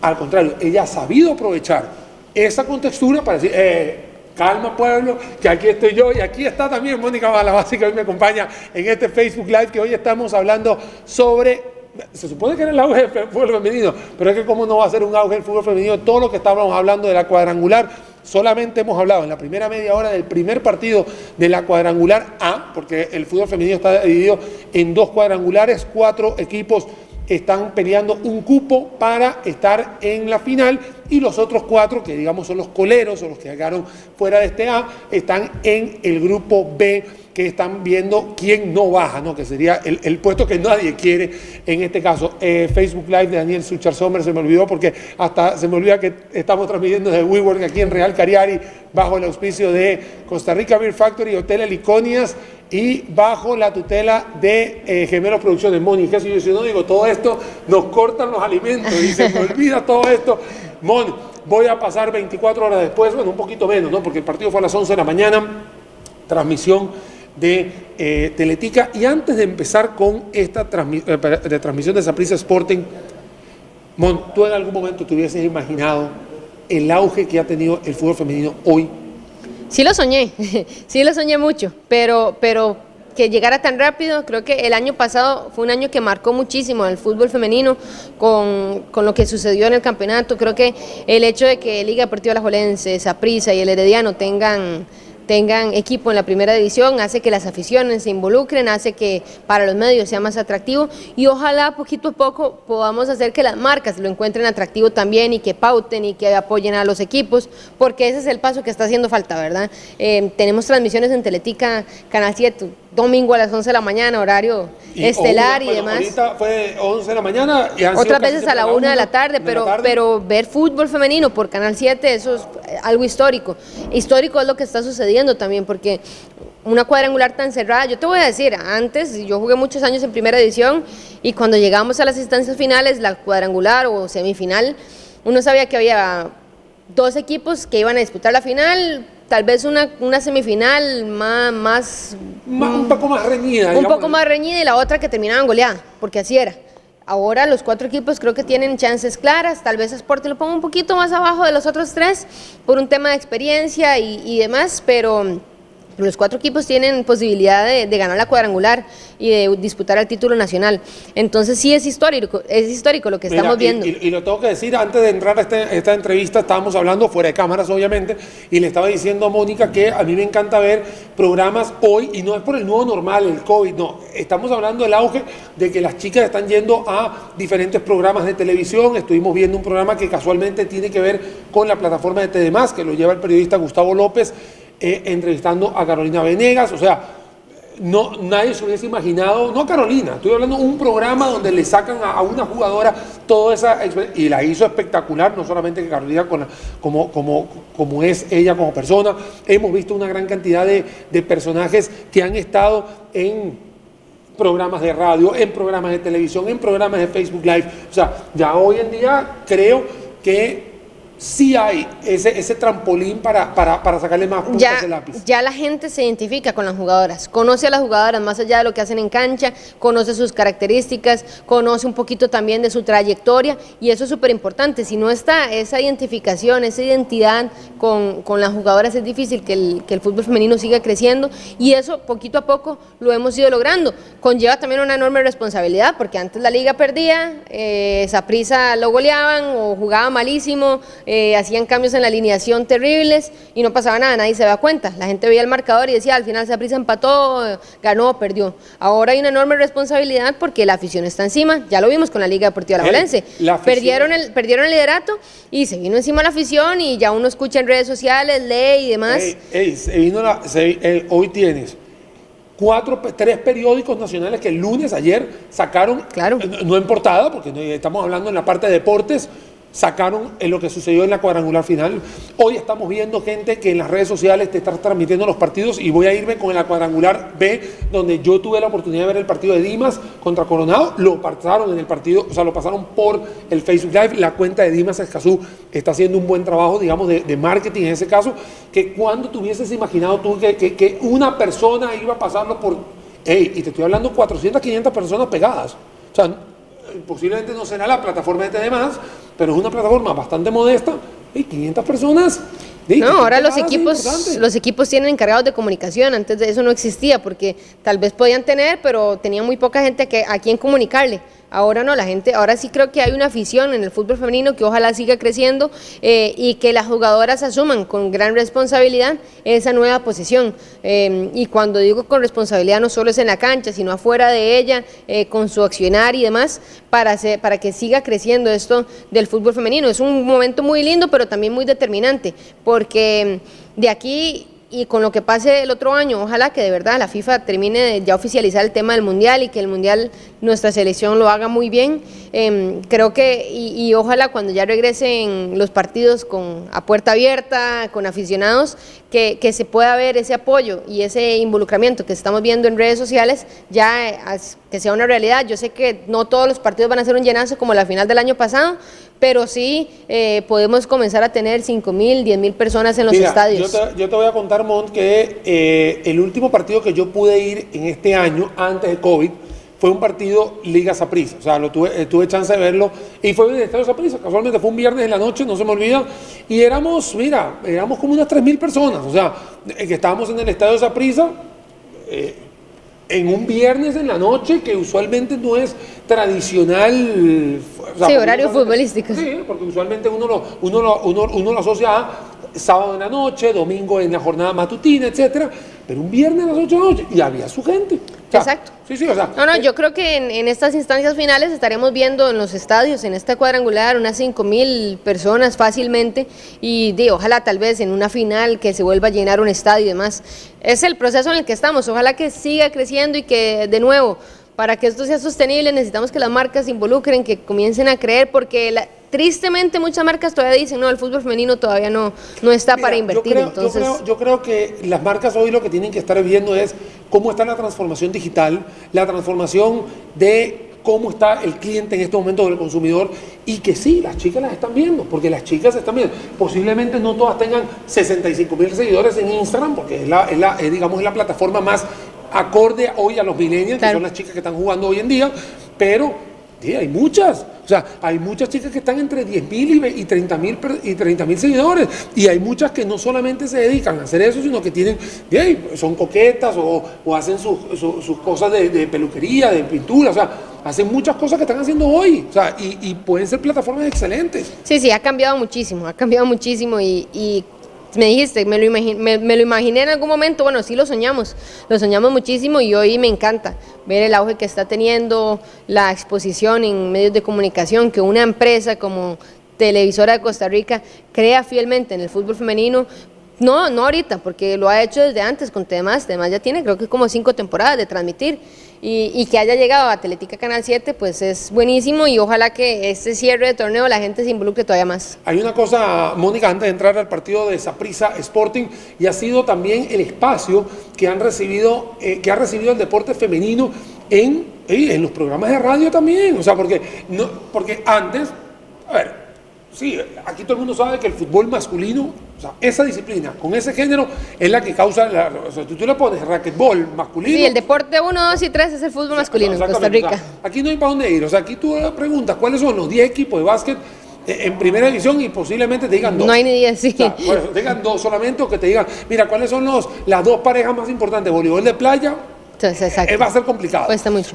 Al contrario, ella ha sabido aprovechar esa contextura para decir, eh, calma pueblo, que aquí estoy yo y aquí está también Mónica Balabasi que hoy me acompaña en este Facebook Live que hoy estamos hablando sobre se supone que era el auge del fútbol femenino, pero es que cómo no va a ser un auge del fútbol femenino, todo lo que estábamos hablando de la cuadrangular, solamente hemos hablado en la primera media hora del primer partido de la cuadrangular A, porque el fútbol femenino está dividido en dos cuadrangulares, cuatro equipos están peleando un cupo para estar en la final y los otros cuatro, que digamos son los coleros o los que llegaron fuera de este A, están en el grupo B que están viendo quién no baja, ¿no? que sería el, puesto que nadie quiere en este caso. Eh, Facebook Live de Daniel Suchar Sommer se me olvidó porque hasta se me olvida que estamos transmitiendo desde WeWork aquí en Real Cariari bajo el auspicio de Costa Rica Beer Factory, Hotel Heliconias y bajo la tutela de eh, Gemelos Producciones. Moni, que si yo no digo todo esto, nos cortan los alimentos y se me olvida todo esto. Moni, voy a pasar 24 horas después, bueno, un poquito menos, ¿no? Porque el partido fue a las 11 de la mañana, transmisión de eh, Teletica. Y antes de empezar con esta eh, de transmisión de Saprissa Sporting, Mon, ¿tú en algún momento te hubieses imaginado el auge que ha tenido el fútbol femenino hoy? Sí lo soñé, sí lo soñé mucho, pero, pero que llegara tan rápido, creo que el año pasado fue un año que marcó muchísimo al fútbol femenino con, con lo que sucedió en el campeonato. Creo que el hecho de que Liga Deportiva La Jolense, Saprissa y el Herediano tengan tengan equipo en la primera división, hace que las aficiones se involucren, hace que para los medios sea más atractivo y ojalá poquito a poco podamos hacer que las marcas lo encuentren atractivo también y que pauten y que apoyen a los equipos, porque ese es el paso que está haciendo falta, ¿verdad? Eh, tenemos transmisiones en Teletica, Canal 7, domingo a las 11 de la mañana, horario estelar y demás. Ahorita fue 11 de la mañana y Otras veces a la 1 de la tarde, pero, pero ver fútbol femenino por Canal 7, eso es algo histórico. Histórico es lo que está sucediendo también, porque una cuadrangular tan cerrada, yo te voy a decir, antes yo jugué muchos años en primera edición y cuando llegamos a las instancias finales, la cuadrangular o semifinal, uno sabía que había dos equipos que iban a disputar la final, tal vez una, una semifinal más, más, un poco más reñida. Un poco más reñida y la otra que terminaban goleada, porque así era. Ahora los cuatro equipos creo que tienen chances claras, tal vez Sport lo ponga un poquito más abajo de los otros tres por un tema de experiencia y, y demás, pero los cuatro equipos tienen posibilidad de, ganar la cuadrangular y de disputar el título nacional. Entonces sí es histórico, es histórico lo que estamos viendo. Y, lo tengo que decir, antes de entrar a este, esta entrevista, estábamos hablando fuera de cámaras, obviamente, y le estaba diciendo a Mónica que a mí me encanta ver programas hoy, y no es por el nuevo normal, el COVID, no, estamos hablando del auge de que las chicas están yendo a diferentes programas de televisión, estuvimos viendo un programa que casualmente tiene que ver con la plataforma de TDMás, que lo lleva el periodista Gustavo López, eh, entrevistando a Carolina Venegas, o sea, no, nadie se hubiese imaginado, no Carolina, estoy hablando de un programa donde le sacan a, una jugadora toda esa experiencia, y la hizo espectacular, no solamente Carolina como, como, como es ella como persona, hemos visto una gran cantidad de, de personajes que han estado en programas de radio, en programas de televisión, en programas de Facebook Live, o sea, ya hoy en día creo que sí hay ese, ese trampolín para, para, sacarle más puntos ya, al lápiz. Ya la gente se identifica con las jugadoras, conoce a las jugadoras más allá de lo que hacen en cancha, conoce sus características, conoce un poquito también de su trayectoria y eso es súper importante. Si no está esa identificación, esa identidad con, las jugadoras, es difícil que el, que el, fútbol femenino siga creciendo y eso poquito a poco lo hemos ido logrando. Conlleva también una enorme responsabilidad porque antes la liga perdía, eh, esa prisa lo goleaban o jugaba malísimo eh, hacían cambios en la alineación terribles y no pasaba nada, nadie se da cuenta. La gente veía el marcador y decía, al final Saprissa empató, ganó, perdió. Ahora hay una enorme responsabilidad porque la afición está encima, ya lo vimos con la Liga Deportiva La Valense. Perdieron el, perdieron el liderato y se vino encima la afición y ya uno escucha en redes sociales, lee y demás. hoy tienes cuatro, tres periódicos nacionales que el lunes, ayer, sacaron, claro. no en portada, porque estamos hablando en la parte de deportes, sacaron en lo que sucedió en la cuadrangular final. Hoy estamos viendo gente que en las redes sociales te está transmitiendo los partidos y voy a irme con la cuadrangular B, donde yo tuve la oportunidad de ver el partido de Dimas contra Coronado. Lo pasaron en el partido, o sea, lo pasaron por el Facebook Live. La cuenta de Dimas Escazú está haciendo un buen trabajo, digamos, de, marketing en ese caso. Que cuando te hubieses imaginado tú que, que, una persona iba pasando por. Hey, y te estoy hablando 400, 500 personas pegadas. O sea, posiblemente no será la plataforma de TDMás, pero es una plataforma bastante modesta y 500 personas. no, ahora los equipos, los equipos tienen encargados de comunicación, antes de eso no existía, porque tal vez podían tener, pero tenían muy poca gente que, a quien comunicarle. Ahora no, la gente, ahora sí creo que hay una afición en el fútbol femenino que ojalá siga creciendo eh, y que las jugadoras asuman con gran responsabilidad esa nueva posición. Eh, y cuando digo con responsabilidad no solo es en la cancha, sino afuera de ella, eh, con su accionar y demás, para, para que siga creciendo esto del fútbol femenino. Es un momento muy lindo, pero también muy determinante, porque de aquí y con lo que pase el otro año, ojalá que de verdad la FIFA termine de ya oficializar el tema del Mundial y que el Mundial nuestra selección lo haga muy bien. Em, creo que, y, ojalá cuando ya regresen los partidos con, a puerta abierta, con aficionados, que, que, se pueda ver ese apoyo y ese involucramiento que estamos viendo en redes sociales, ya que sea una realidad. Yo sé que no todos los partidos van a ser un llenazo como la final del año pasado, pero sí eh, podemos comenzar a tener 5 mil, 10 mil personas en los estadios. Yo te, yo te, voy a contar, Mont, que eh, el último partido que yo pude ir en este año, antes de COVID, fue un partido Liga Saprissa. O sea, lo tuve, eh, tuve chance de verlo y fue en el Estadio Saprissa. Casualmente fue un viernes en la noche, no se me olvida. Y éramos, mira, éramos como unas 3 mil personas. O sea, que estábamos en el Estadio Saprissa. Eh, en un viernes en la noche que usualmente no es tradicional. sí, horario futbolístico. Sí, porque usualmente uno lo, uno lo, uno, uno lo asocia a sábado en la noche, domingo en la jornada matutina, etcétera, pero un viernes a las 8 de la noche y había su gente. Exacto. Sí, sí, o sea, no, no, eh, yo creo que en, estas instancias finales estaremos viendo en los estadios, en esta cuadrangular, unas 5 mil personas fácilmente y de, ojalá tal vez en una final que se vuelva a llenar un estadio y demás. Es el proceso en el que estamos, ojalá que siga creciendo y que de nuevo para que esto sea sostenible necesitamos que las marcas se involucren, que comiencen a creer, porque tristemente muchas marcas todavía dicen, no, el fútbol femenino todavía no, no está para invertir. Yo creo, entonces... yo, creo, que las marcas hoy lo que tienen que estar viendo es cómo está la transformación digital, la transformación de cómo está el cliente en este momento del consumidor y que sí, las chicas las están viendo, porque las chicas están viendo. Posiblemente no todas tengan 65 mil seguidores en Instagram, porque es, la, es, la, digamos, es la plataforma más acorde hoy a los millennials, que son las chicas que están jugando hoy en día, pero sí, hay muchas. O sea, hay muchas chicas que están entre 10.000 y 30.000 y 30 seguidores. Y hay muchas que no solamente se dedican a hacer eso, sino que tienen, son coquetas o, hacen sus cosas de, peluquería, de pintura. O sea, hacen muchas cosas que están haciendo hoy. O sea, y, pueden ser plataformas excelentes. Sí, sí, ha cambiado muchísimo, ha cambiado muchísimo y, y me dijiste, me lo, imaginé, me, lo imaginé en algún momento, bueno, sí lo soñamos, lo soñamos muchísimo y hoy me encanta ver el auge que está teniendo la exposición en medios de comunicación, que una empresa como Televisora de Costa Rica crea fielmente en el fútbol femenino, no, no ahorita, porque lo ha hecho desde antes con temas, además ya tiene creo que como cinco temporadas de transmitir y, que haya llegado a Atlética Canal 7, pues es buenísimo y ojalá que este cierre de torneo la gente se involucre todavía más. Hay una cosa, Mónica, antes de entrar al partido de Saprisa Sporting, y ha sido también el espacio que han recibido, eh, que ha recibido el deporte femenino en, en los programas de radio también, o sea, porque, no, porque antes, a ver, sí, aquí todo el mundo sabe que el fútbol masculino, o sea, esa disciplina, con ese género, es la que causa, la, o sea, tú, tú le pones racquetball masculino. Sí, el deporte 1, 2 y 3 es el fútbol masculino en Costa Rica. aquí no hay para dónde ir, o sea, aquí tú preguntas cuáles son los 10 equipos de básquet eh, en primera división y posiblemente te digan dos. No hay ni 10, sí. O sea, te digan dos solamente o que te digan, mira, ¿cuáles son los, las dos parejas más importantes? Voleibol de playa eh, va a ser complicado.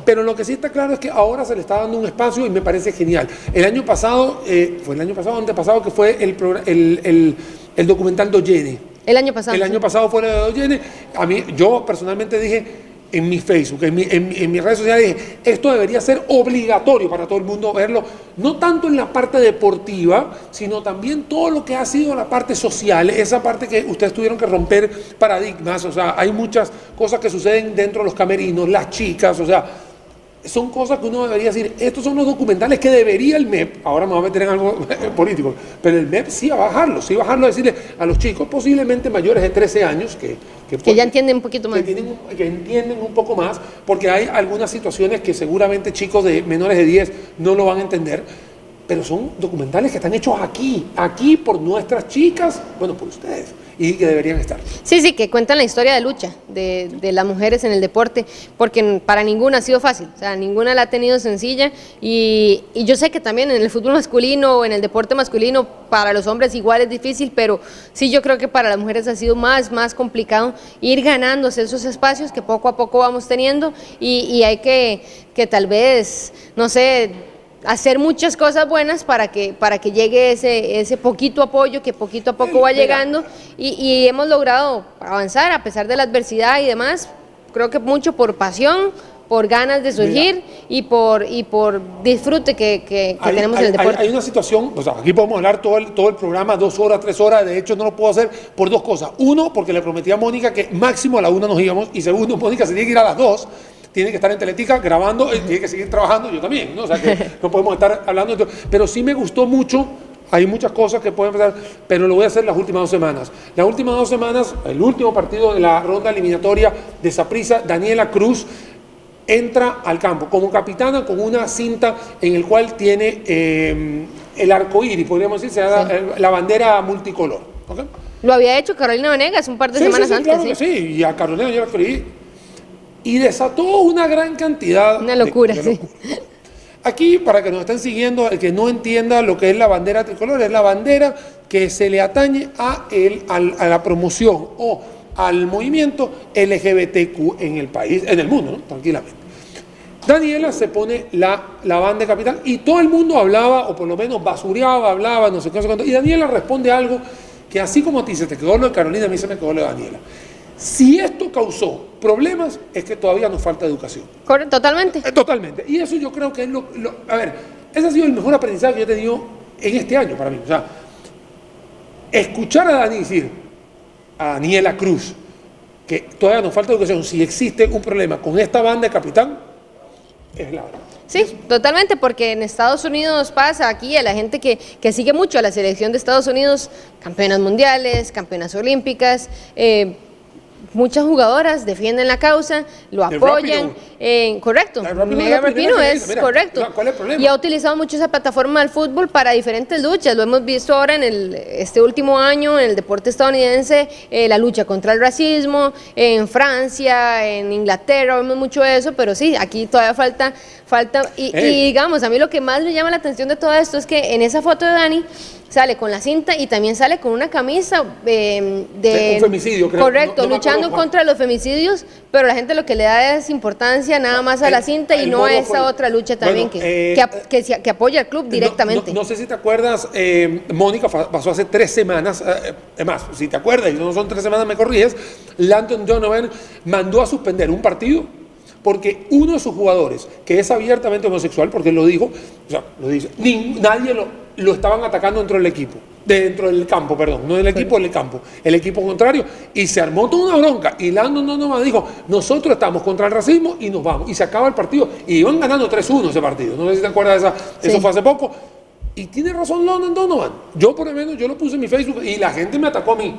Pero lo que sí está claro es que ahora se le está dando un espacio y me parece genial. El año pasado, eh, fue el año pasado, antepasado, que fue el, el, el, el documental Doyene. El año pasado. El año pasado fue de Doyene. A mí, yo personalmente dije, en mi Facebook, en, mi, en, mis redes sociales, dije, esto debería ser obligatorio para todo el mundo verlo, no tanto en la parte deportiva, sino también todo lo que ha sido la parte social, esa parte que ustedes tuvieron que romper paradigmas, o sea, hay muchas cosas que suceden dentro de los camerinos, las chicas, o sea, son cosas que uno debería decir, estos son los documentales que debería el MEP, ahora me voy a meter en algo político, pero el MEP sí a bajarlo, sí a bajarlo, a decirle a los chicos posiblemente mayores de 13 años que... Que, ya entienden un poquito más. Que, que, entienden un poco más, porque hay algunas situaciones que seguramente chicos de menores de 10 no lo van a entender, pero son documentales que están hechos aquí, aquí por nuestras chicas, bueno, por ustedes y que deberían estar. Sí, sí, que cuentan la historia de lucha de, las mujeres en el deporte, porque para ninguna ha sido fácil, o sea, ninguna la ha tenido sencilla y, y, yo sé que también en el fútbol masculino o en el deporte masculino para los hombres igual es difícil, pero sí yo creo que para las mujeres ha sido más, más complicado ir ganándose esos espacios que poco a poco vamos teniendo y, y hay que, que tal vez, no sé, hacer muchas cosas buenas para que, para que llegue ese, ese poquito apoyo que poquito a poco va llegando. Y, y, hemos logrado avanzar a pesar de la adversidad y demás, creo que mucho por pasión, por ganas de surgir y por, y por disfrute que, que, tenemos en el deporte. Hay, una situación, o sea, aquí podemos hablar todo el, todo el programa, dos horas, tres horas, de hecho no lo puedo hacer por dos cosas. Uno, porque le prometí a Mónica que máximo a la una nos íbamos y segundo, Mónica se tiene que ir a las dos tiene que estar en Teletica grabando, tiene que seguir trabajando, yo también, ¿no? O sea que no podemos estar hablando de Pero sí me gustó mucho, hay muchas cosas que pueden pasar, pero lo voy a hacer las últimas dos semanas. Las últimas dos semanas, el último partido de la ronda eliminatoria de Saprisa, Daniela Cruz entra al campo como capitana con una cinta en el cual tiene eh, el arco iris, podríamos decir, la bandera multicolor. Lo había hecho Carolina Venegas un par de semanas sí, antes. Claro que sí, y a Carolina yo la y desató una gran cantidad. Una locura, sí. Aquí, para que nos estén siguiendo, el que no entienda lo que es la bandera tricolor, es la bandera que se le atañe a, el, a la promoción o al movimiento LGBTQ en el país, en el mundo, ¿no? tranquilamente. Daniela se pone la, la banda de capital y todo el mundo hablaba, o por lo menos basureaba, hablaba, no sé qué, no sé cuánto, y Daniela responde algo que así como a ti se te quedó lo de Carolina, a mí se me quedó lo de Daniela. Si esto causó problemas, es que todavía nos falta educación. Totalmente. Eh, totalmente. Y eso yo creo que es lo, A ver, ese ha sido el mejor aprendizaje que yo he tenido en este año para mí. O sea, escuchar a Dani decir, a Daniela Cruz, que todavía nos falta educación, si existe un problema con esta banda de capitán, es la verdad. Sí, totalmente, porque en Estados Unidos pasa aquí a la gente que, que, sigue mucho a la selección de Estados Unidos, campeonas mundiales, campeonas olímpicas, eh, muchas jugadoras defienden la causa, lo apoyan. Eh, correcto, Mega Rapino es correcto. ¿Cuál es el problema? Y ha utilizado mucho esa plataforma del fútbol para diferentes luchas. Lo hemos visto ahora en el, este último año en el deporte estadounidense, eh, la lucha contra el racismo, en Francia, en Inglaterra, vemos mucho eso, pero sí, aquí todavía falta, falta. Y, y digamos, a mí lo que más me llama la atención de todo esto es que en esa foto de Dani, sale con la cinta y también sale con una camisa eh, de... Un femicidio, creo. Correcto, luchando contra los femicidios, pero la gente lo que le da es importancia nada más a la cinta y no a esa otra lucha también que, eh, que, que, apoya al club directamente. No, sé si te acuerdas, eh, Mónica pasó hace tres semanas, es más, si te acuerdas, y no son tres semanas, me corríes, Landon Donovan mandó a suspender un partido porque uno de sus jugadores, que es abiertamente homosexual, porque él lo dijo, o sea, lo dice, nadie lo lo estaban atacando dentro del equipo, dentro del campo, perdón, no del equipo, del campo, el equipo contrario, y se armó toda una bronca, y Lando no nomás dijo, nosotros estamos contra el racismo y nos vamos, y se acaba el partido, y iban ganando 3-1 ese partido, no sé si te acuerdas de esa, eso fue hace poco, y tiene razón Landon Donovan, yo por lo menos, yo lo puse en mi Facebook, y la gente me atacó a mí,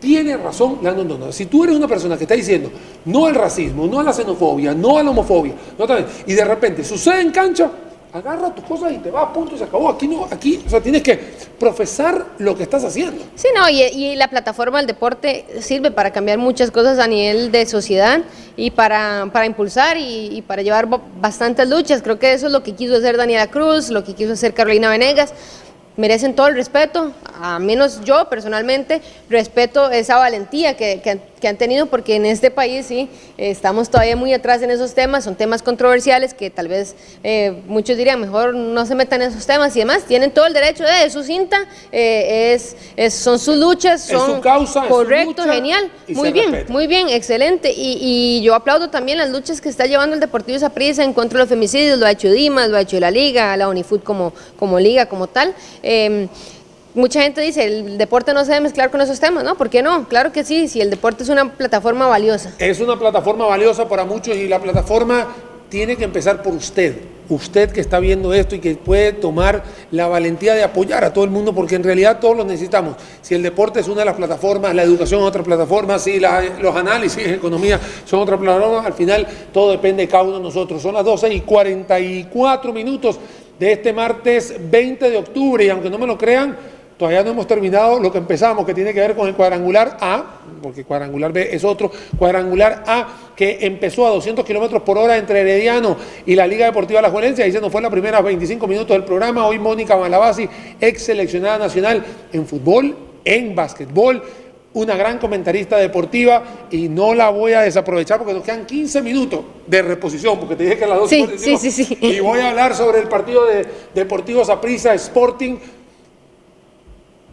tiene razón Landon Donovan. Si tú eres una persona que está diciendo no al racismo, no a la xenofobia, no a la homofobia, no y de repente sucede en cancha, agarra tus cosas y te va, punto, y se acabó. Aquí no, aquí, o sea, tienes que profesar lo que estás haciendo. Sí, no, y, la plataforma del deporte sirve para cambiar muchas cosas a nivel de sociedad y para, para impulsar y, para llevar bastantes luchas. Creo que eso es lo que quiso hacer Daniela Cruz, lo que quiso hacer Carolina Venegas merecen todo el respeto, a menos yo personalmente respeto esa valentía que, que, que, han tenido porque en este país sí estamos todavía muy atrás en esos temas, son temas controversiales que tal vez eh, muchos dirían mejor no se metan en esos temas y demás, tienen todo el derecho de su cinta, eh, es, son sus luchas, son su causa, correcto, genial, muy bien, muy bien, excelente y, y, yo aplaudo también las luchas que está llevando el Deportivo Saprissa en contra de los femicidios, lo ha hecho Dimas, lo ha hecho la Liga, la Unifood como, como liga, como tal. Eh, mucha gente dice, el deporte no se debe mezclar con esos temas, ¿no? ¿Por qué no? Claro que sí, si el deporte es una plataforma valiosa. Es una plataforma valiosa para muchos y la plataforma tiene que empezar por usted. Usted que está viendo esto y que puede tomar la valentía de apoyar a todo el mundo, porque en realidad todos lo necesitamos. Si el deporte es una de las plataformas, la educación es otra plataforma, si los análisis economía son otra plataforma, al final todo depende de cada uno de nosotros. Son las 12 y 44 minutos de este martes 20 de octubre y aunque no me lo crean, Todavía no hemos terminado lo que empezamos, que tiene que ver con el cuadrangular A, porque cuadrangular B es otro, cuadrangular A, que empezó a 200 kilómetros por hora entre Herediano y la Liga Deportiva La Juelencia. Ahí se nos fue la primera 25 minutos del programa. Hoy Mónica Malabasi, ex seleccionada nacional en fútbol, en básquetbol, una gran comentarista deportiva y no la voy a desaprovechar porque nos quedan 15 minutos de reposición, porque te dije que a las dos sí, sí, sí, sí, Y voy a hablar sobre el partido de Deportivo Saprissa Sporting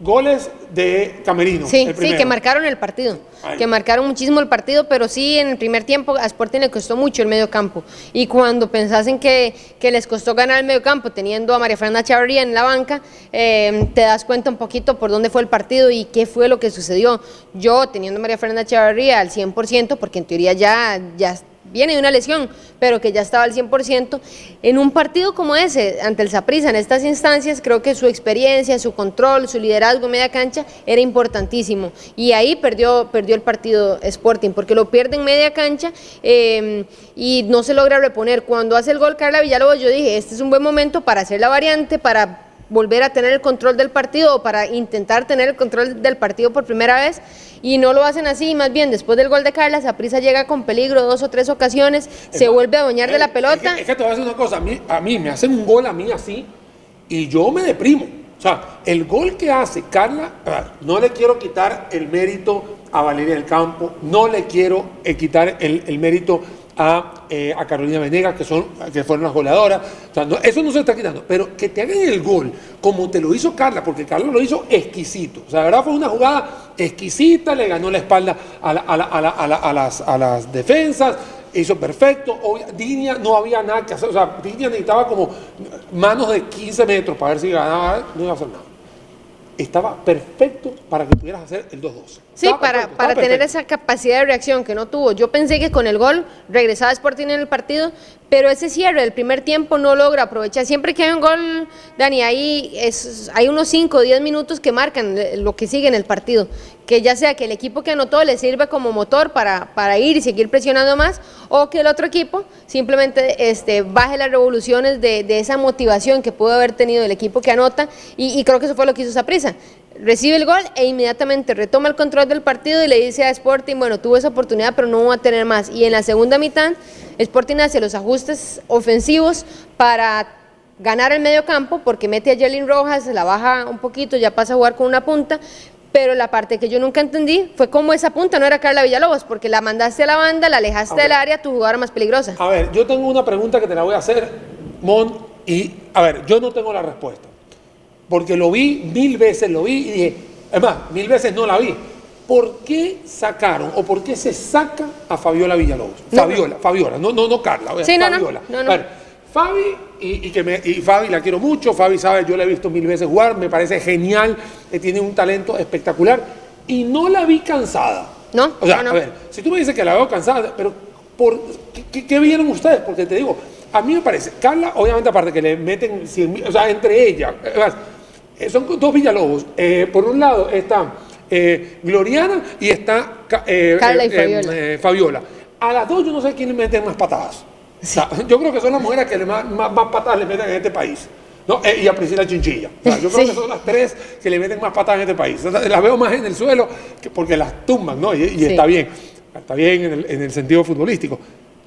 goles de Camerino. Sí, sí, que marcaron el partido, que marcaron muchísimo el partido, pero sí en el primer tiempo a Sporting le costó mucho el medio campo. Y cuando pensasen que, que les costó ganar el medio campo teniendo a María Fernanda Chavarría en la banca, eh, te das cuenta un poquito por dónde fue el partido y qué fue lo que sucedió. Yo teniendo a María Fernanda Chavarría al 100%, porque en teoría ya, ya viene de una lesión, pero que ya estaba al 100%. En un partido como ese, ante el Saprissa, en estas instancias, creo que su experiencia, su control, su liderazgo media cancha era importantísimo. Y ahí perdió, perdió el partido Sporting, porque lo pierde en media cancha em, y no se logra reponer. Cuando hace el gol Carla Villalobos, yo dije, este es un buen momento para hacer la variante, para volver a tener el control del partido o para intentar tener el control del partido por primera vez y no lo hacen así, más bien después del gol de Carla, Saprisa llega con peligro dos o tres ocasiones, se vuelve a bañar de la pelota. Es que, te voy a decir una cosa, a mí, a mí me hacen un gol a mí así y yo me deprimo. O sea, el gol que hace Carla, no le quiero quitar el mérito a Valeria del Campo, no le quiero eh, quitar el, el mérito a, eh, a, Carolina Venegas, que, son, que fueron las goleadoras. eso no se está quitando, pero que te hagan el gol como te lo hizo Carla, porque Carla lo hizo exquisito. O sea, la verdad fue una jugada exquisita, le ganó la espalda a, a, las, a las defensas, hizo perfecto. Dinia no había nada que hacer, o sea, Dinia necesitaba como manos de 15 metros para ver si ganaba, no iba a hacer nada estaba perfecto para que pudieras hacer el 2-2. Sí, para, para tener esa capacidad de reacción que no tuvo. Yo pensé que con el gol regresaba Sporting en el partido, pero ese cierre del primer tiempo no logra aprovechar. Siempre que hay un gol, Dani, ahí es, hay unos 5 o 10 minutos que marcan lo que sigue en el partido. Que ya sea que el equipo que anotó le sirve como motor para, para ir y seguir presionando más, o que el otro equipo simplemente este, baje las revoluciones de, de esa motivación que pudo haber tenido el equipo que anota, y, y creo que eso fue lo que hizo esa prisa recibe el gol e inmediatamente retoma el control del partido y le dice a Sporting, bueno, tuvo esa oportunidad, pero no va a tener más. Y en la segunda mitad, Sporting hace los ajustes ofensivos para ganar el medio campo, porque mete a Jelin Rojas, la baja un poquito, ya pasa a jugar con una punta, pero la parte que yo nunca entendí fue cómo esa punta no era Carla Villalobos, porque la mandaste a la banda, la alejaste del área, tu jugadora más peligrosa. A ver, yo tengo una pregunta que te la voy a hacer, Mon, y a ver, yo no tengo la respuesta porque lo vi mil veces, lo vi y dije, además, mil veces no la vi. ¿Por qué sacaron o por qué se saca a Fabiola Villalobos? Fabiola, Fabiola, no, no, no Carla, sí, Fabiola. No, Fabi, y, que me, y Fabi la quiero mucho, Fabi sabe, yo la he visto mil veces jugar, me parece genial, que tiene un talento espectacular, y no la vi cansada. No, o sea, a ver, si tú me dices que la veo cansada, pero por, ¿qué, vieron ustedes? Porque te digo, a mí me parece, Carla, obviamente aparte que le meten, o sea, entre ellas, eh, son dos Villalobos. Eh, por un lado está eh, Gloriana y está Fabiola. A las dos yo no sé quién le meten más patadas. yo creo que son las mujeres que más, patadas le meten en este país. y a Priscila Chinchilla. yo creo que son las tres que le meten más patadas en este país. las veo más en el suelo porque las tumban, ¿no? Y, está bien. Está bien en el sentido futbolístico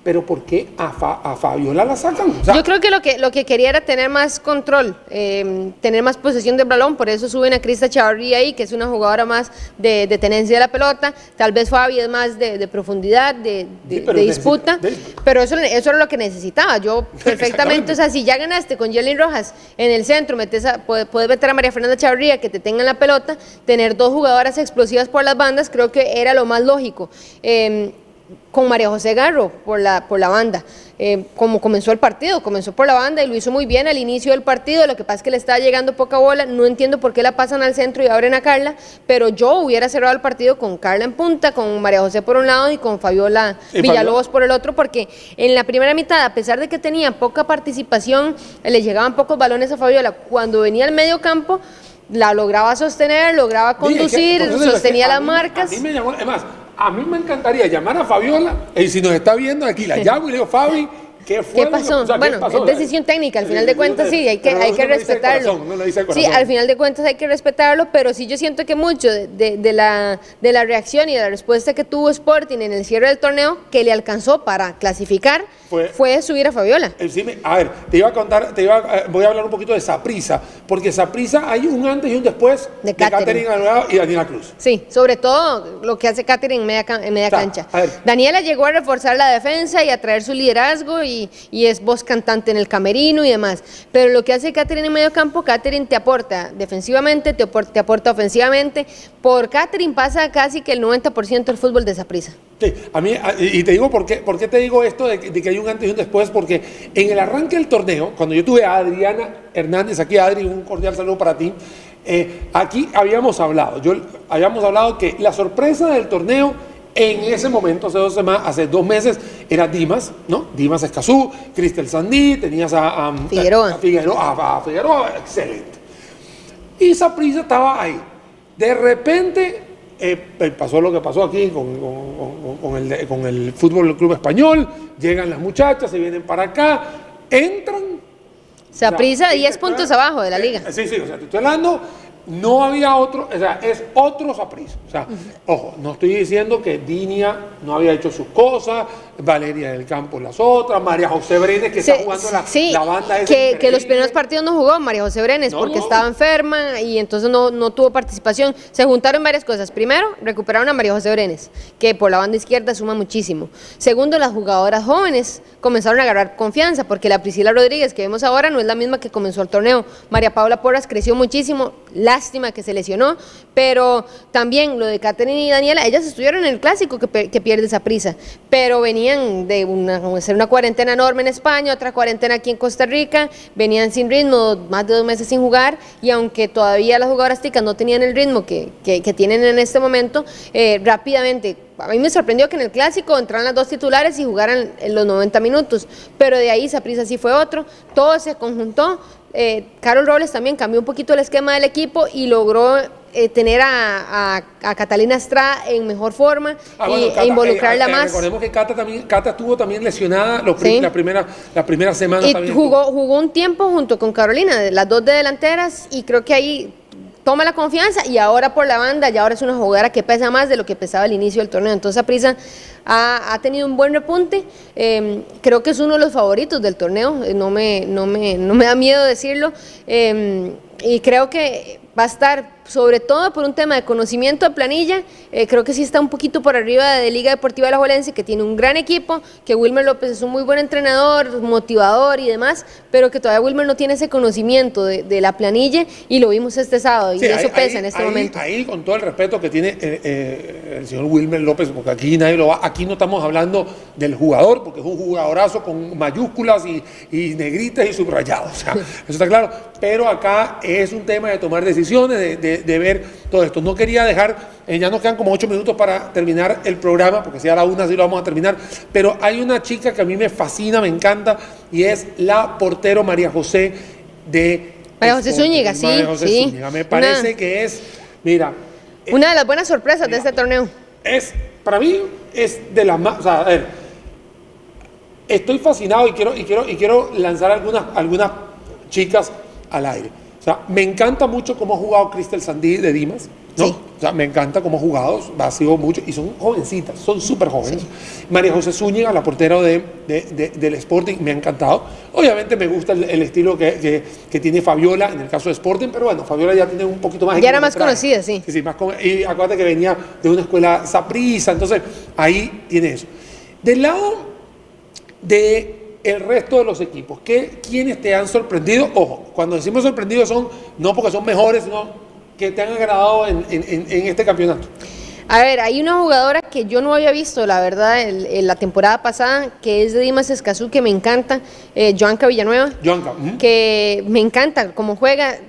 pero ¿por qué a, Fabiola la sacan? Yo creo que lo, que lo que quería era tener más control, em, tener más posesión del balón, por eso suben a Crista Chavarría ahí, que es una jugadora más de, tenencia de la pelota, tal vez Fabi es más de, profundidad, de, disputa, pero eso, eso era lo que necesitaba. Yo perfectamente, o sea, si ya ganaste con Jelly Rojas en el centro, metes puedes meter a María Fernanda Chavarría que te tenga la pelota, tener dos jugadoras explosivas por las bandas, creo que era lo más lógico. Em, con María José Garro por la, por la banda. Eh, como comenzó el partido, comenzó por la banda y lo hizo muy bien al inicio del partido, lo que pasa es que le estaba llegando poca bola, no entiendo por qué la pasan al centro y abren a Carla, pero yo hubiera cerrado el partido con Carla en punta, con María José por un lado y con Fabiola Villalobos por el otro, porque en la primera mitad, a pesar de que tenía poca participación, le llegaban pocos balones a Fabiola, cuando venía al medio campo, la lograba sostener, lograba conducir, sostenía las marcas. A mí me llamó, además, a mí me encantaría llamar a Fabiola, y si nos está viendo aquí, la llamo y le digo, Fabi, ¿Qué, fue pasó? bueno, es decisión técnica, al final de cuentas sí, hay que, hay que respetarlo. sí, al final de cuentas hay que respetarlo, pero sí yo siento que mucho de, de, la, de la reacción y de la respuesta que tuvo Sporting en el cierre del torneo, que le alcanzó para clasificar, fue, subir a Fabiola. a ver, te iba a contar, te iba eh, voy a hablar un poquito de Saprisa, porque Saprisa hay un antes y un después de, de Catherine y Daniela Cruz. Sí, sobre todo lo que hace Catherine en media, en media cancha. Daniela llegó a reforzar la defensa y a traer su liderazgo y, y, es voz cantante en el camerino y demás. Pero lo que hace Catherine en medio campo, Catherine te aporta defensivamente, te aporta, te aporta ofensivamente. Por Catherine pasa casi que el 90% del fútbol de Saprisa. Sí, a mí, y te digo por qué, por qué te digo esto de, que hay un antes y un después, porque en el arranque del torneo, cuando yo tuve a Adriana Hernández, aquí Adri, un cordial saludo para ti, eh, aquí habíamos hablado, yo habíamos hablado que la sorpresa del torneo en ese momento, hace dos semanas, hace dos meses, era Dimas, ¿no? Dimas Escazú, Cristel Sandí, tenías a, Figueroa. A, Figueroa, a, Figueroa, excelente. Y esa prisa estaba ahí. De repente eh, eh, pasó lo que pasó aquí con, el, con el Fútbol Club Español, llegan las muchachas, se vienen para acá, entran. Se aprisa 10 puntos abajo de la liga. Sí, sí, o sea, te estoy hablando no había otro, o sea, es otro Saprissa. O sea, ojo, no estoy diciendo que Dinia no había hecho sus cosas, Valeria del Campo las otras, María José Brenes que está jugando la, la banda esa que, que, los primeros partidos no jugó María José Brenes porque estaba enferma y entonces no, no tuvo participación. Se juntaron varias cosas. Primero, recuperaron a María José Brenes, que por la banda izquierda suma muchísimo. Segundo, las jugadoras jóvenes comenzaron a agarrar confianza porque la Priscila Rodríguez que vemos ahora no es la misma que comenzó el torneo. María Paula Porras creció muchísimo. La lástima que se lesionó, pero también lo de Catherine y Daniela, ellas estuvieron en el clásico que, pierde esa prisa, pero venían de una, ser una cuarentena enorme en España, otra cuarentena aquí en Costa Rica, venían sin ritmo, más de dos meses sin jugar, y aunque todavía las jugadoras ticas no tenían el ritmo que, que, tienen en este momento, eh, rápidamente a mí me sorprendió que en el clásico entraran las dos titulares y jugaran en los 90 minutos, pero de ahí prisa sí fue otro, todo se conjuntó, eh, Carol Robles también cambió un poquito el esquema del equipo y logró eh, tener a, Catalina Estrada en mejor forma ah, y, e involucrarla eh, más. Recordemos que Cata, también, Cata estuvo también lesionada la, primera, la primera semana. Y jugó, jugó un tiempo junto con Carolina, las dos de delanteras, y creo que ahí toma la confianza y ahora por la banda, y ahora es una jugadora que pesa más de lo que pesaba al inicio del torneo. Entonces Aprisa ha, ha tenido un buen repunte, em, creo que es uno de los favoritos del torneo, eh, no me, no me, no me da miedo decirlo, em, y creo que va a estar sobre todo por un tema de conocimiento de planilla, eh, creo que sí está un poquito por arriba de Liga Deportiva de la Jolense, que tiene un gran equipo, que Wilmer López es un muy buen entrenador, motivador y demás, pero que todavía Wilmer no tiene ese conocimiento de, la planilla y lo vimos este sábado y eso pesa en este momento. Ahí, con todo el respeto que tiene eh, eh, el señor Wilmer López, porque aquí nadie lo va, aquí no estamos hablando del jugador, porque es un jugadorazo con mayúsculas y, negritas y subrayados, o sea, eso está claro, pero acá es un tema de tomar decisiones, de de, ver todo esto. No quería dejar, eh, ya nos quedan como ocho minutos para terminar el programa, porque si a la una sí lo vamos a terminar, pero hay una chica que a mí me fascina, me encanta, y es la portero María José de... María José Zúñiga, sí. María José sí. Zúñiga. Me parece que es, mira... Una de las buenas sorpresas de este torneo. Es, para mí, es de las más... O sea, a ver, estoy fascinado y quiero, y quiero, y quiero lanzar algunas, algunas chicas al aire. O sea, me encanta mucho cómo ha jugado Cristel Sandí de Dimas. ¿no? O sea, me encanta cómo ha jugado, ha sido mucho, y son jovencitas, son súper jóvenes. María José Zúñiga, la portera de, del Sporting, me ha encantado. Obviamente me gusta el, estilo que, que, tiene Fabiola en el caso de Sporting, pero bueno, Fabiola ya tiene un poquito más... Ya era más conocida, sí. Sí, sí, más y acuérdate que venía de una escuela saprisa, entonces ahí tiene eso. Del lado de el resto de los equipos? ¿Qué, ¿Quiénes te han sorprendido? Ojo, cuando decimos sorprendido son no porque son mejores, sino que te han agradado en, este campeonato. A ver, hay una jugadora que yo no había visto, la verdad, en, la temporada pasada, que es de Dimas Escazú, que me encanta, eh, Joanca Villanueva. Joanca. Que me encanta cómo juega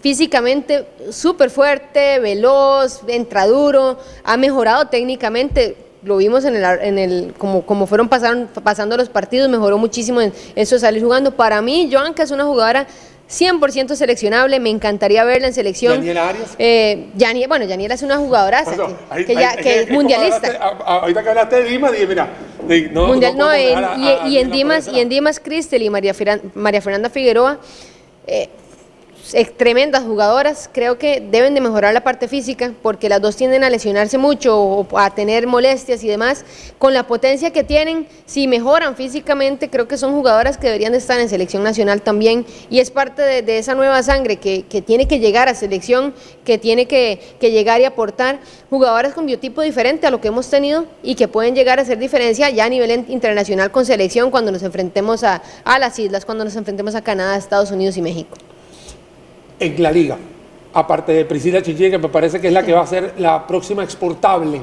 físicamente súper fuerte, veloz, entra duro, ha mejorado técnicamente. Lo vimos en el, en el como, como fueron pasando los partidos, mejoró muchísimo en eso de salir jugando. Para mí, Joanca es una jugadora 100% seleccionable, me encantaría verla en selección. Daniela Arias. Eh, bueno, Daniela es una jugadora que, es mundialista. ahorita que hablaste de Dimas, dije, mira, no, Mundial, no, y, en Dimas, y en Dimas Cristel y María, María Fernanda Figueroa, eh, tremendas jugadoras, creo que deben de mejorar la parte física porque las dos tienden a lesionarse mucho o a tener molestias y demás. Con la potencia que tienen, si mejoran físicamente, creo que son jugadoras que deberían de estar en selección nacional también. Y es parte de, esa nueva sangre que, tiene que llegar a selección, que tiene que, llegar y aportar jugadoras con biotipo diferente a lo que hemos tenido y que pueden llegar a hacer diferencia ya a nivel internacional con selección cuando nos enfrentemos a, a las islas, cuando nos enfrentemos a Canadá, Estados Unidos y México en la liga. Aparte de Priscila Chichi, que me parece que es la que va a ser la próxima exportable,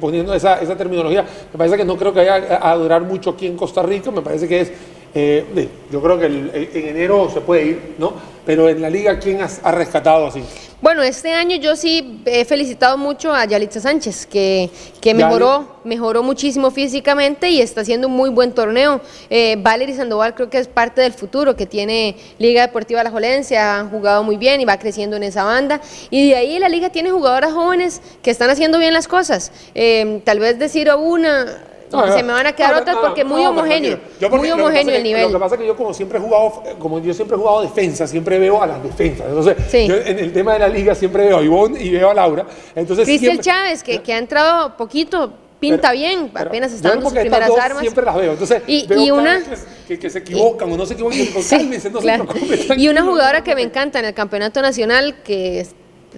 poniendo esa, esa terminología, me parece que no creo que vaya a durar mucho aquí en Costa Rica, me parece que es eh, yo creo que en enero se puede ir, ¿no? Pero en la liga, ¿quién ha, rescatado así? Bueno, este año yo sí he felicitado mucho a Yalitza Sánchez, que, que mejoró, mejoró muchísimo físicamente y está haciendo un muy buen torneo. Eh, Valery Sandoval creo que es parte del futuro que tiene Liga Deportiva La Jolencia, han jugado muy bien y va creciendo en esa banda. Y de ahí la liga tiene jugadoras jóvenes que están haciendo bien las cosas. Eh, tal vez decir una se me van a quedar otras porque muy homogéneo. muy homogéneo el nivel. Lo que pasa es que yo como siempre he jugado, como yo siempre he jugado defensa, siempre veo a las defensas. Entonces, yo en el tema de la liga siempre veo a Ivonne y veo a Laura. Entonces, Cristian Chávez, que, que ha entrado poquito, pinta bien, apenas está dando sus primeras armas. Siempre las veo. Entonces, y, y una que, se equivocan o no se equivocan, sí, no claro. Y una jugadora que me encanta en el campeonato nacional, que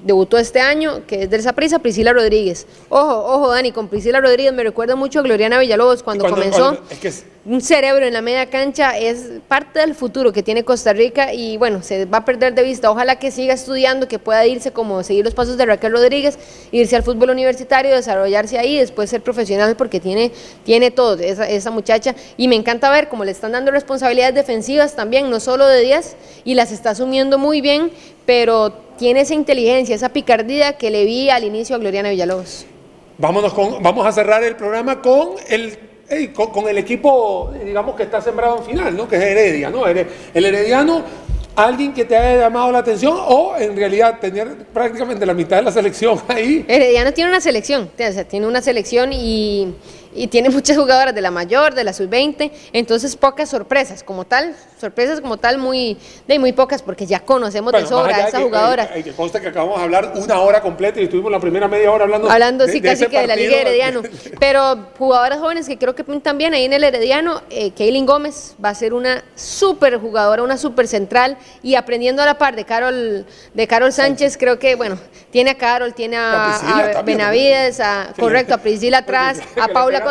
debutó este año, que es del Saprisa, Priscila Rodríguez. Ojo, ojo, Dani, con Priscila Rodríguez me recuerda mucho a Gloriana Villalobos cuando, comenzó. Un cerebro en la media cancha es parte del futuro que tiene Costa Rica y bueno, se va a perder de vista. Ojalá que siga estudiando, que pueda irse como seguir los pasos de Raquel Rodríguez, irse al fútbol universitario, desarrollarse ahí, después ser profesional porque tiene, tiene todo esa, esa muchacha. Y me encanta ver cómo le están dando responsabilidades defensivas también, no solo de días, y las está asumiendo muy bien, pero tiene esa inteligencia, esa picardía que le vi al inicio a Gloriana Villalobos. Vámonos con, vamos a cerrar el programa con el, con, el equipo, digamos, que está sembrado en final, ¿no? Que es Heredia, ¿no? El Herediano, alguien que te haya llamado la atención o en realidad tener prácticamente la mitad de la selección ahí. Herediano tiene una selección, tiene una selección y y tiene muchas jugadoras de la mayor, de la sub-20, entonces pocas sorpresas como tal, sorpresas como tal muy, de muy pocas porque ya conocemos de sobra a esa jugadora. Hay que consta que acabamos de hablar una hora completa y estuvimos la primera media hora hablando Hablando sí casi que de la Liga Herediano, pero jugadoras jóvenes que creo que pintan bien ahí en el Herediano, eh, Kaylin Gómez va a ser una súper jugadora, una súper central y aprendiendo a la par de Carol, de Carol Sánchez, creo que, bueno, tiene a Carol, tiene a, Benavides, a, correcto, a Priscila atrás, a Paula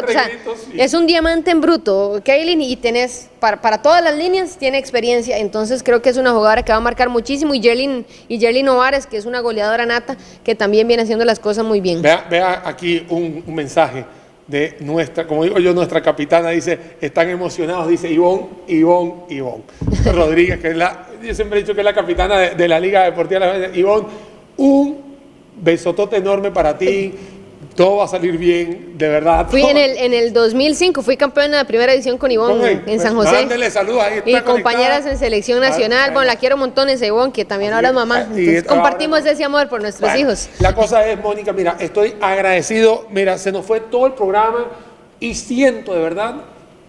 es un diamante en bruto, Kaylin, y tenés, para, para, todas las líneas, tiene experiencia. Entonces creo que es una jugadora que va a marcar muchísimo. Y Jerlin, y Jerlin que es una goleadora nata, que también viene haciendo las cosas muy bien. Vea, vea aquí un, mensaje de nuestra, como digo yo, nuestra capitana dice, están emocionados, dice Ivonne, Ivonne, Ivonne. Rodríguez, que es la, yo siempre he dicho que es la capitana de, la Liga Deportiva. Ivonne, un besotote enorme para ti todo va a salir bien, de verdad. Fui en el, en el 2005, fui campeona de primera edición con Ivonne en San José. Mándele saludos ahí. y compañeras en selección nacional. bueno, la quiero montones, Ivonne, que también ahora es mamá. compartimos ese amor por nuestros hijos. La cosa es, Mónica, mira, estoy agradecido. Mira, se nos fue todo el programa y siento de verdad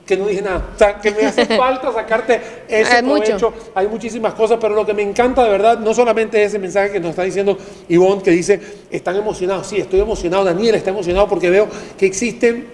que no dije nada. O sea, que me hace falta sacarte ese Hay provecho. Hay muchísimas cosas, pero lo que me encanta de verdad, no solamente ese mensaje que nos está diciendo Ivonne, que dice, están emocionados. Sí, estoy emocionado. Daniel está emocionado porque veo que existen,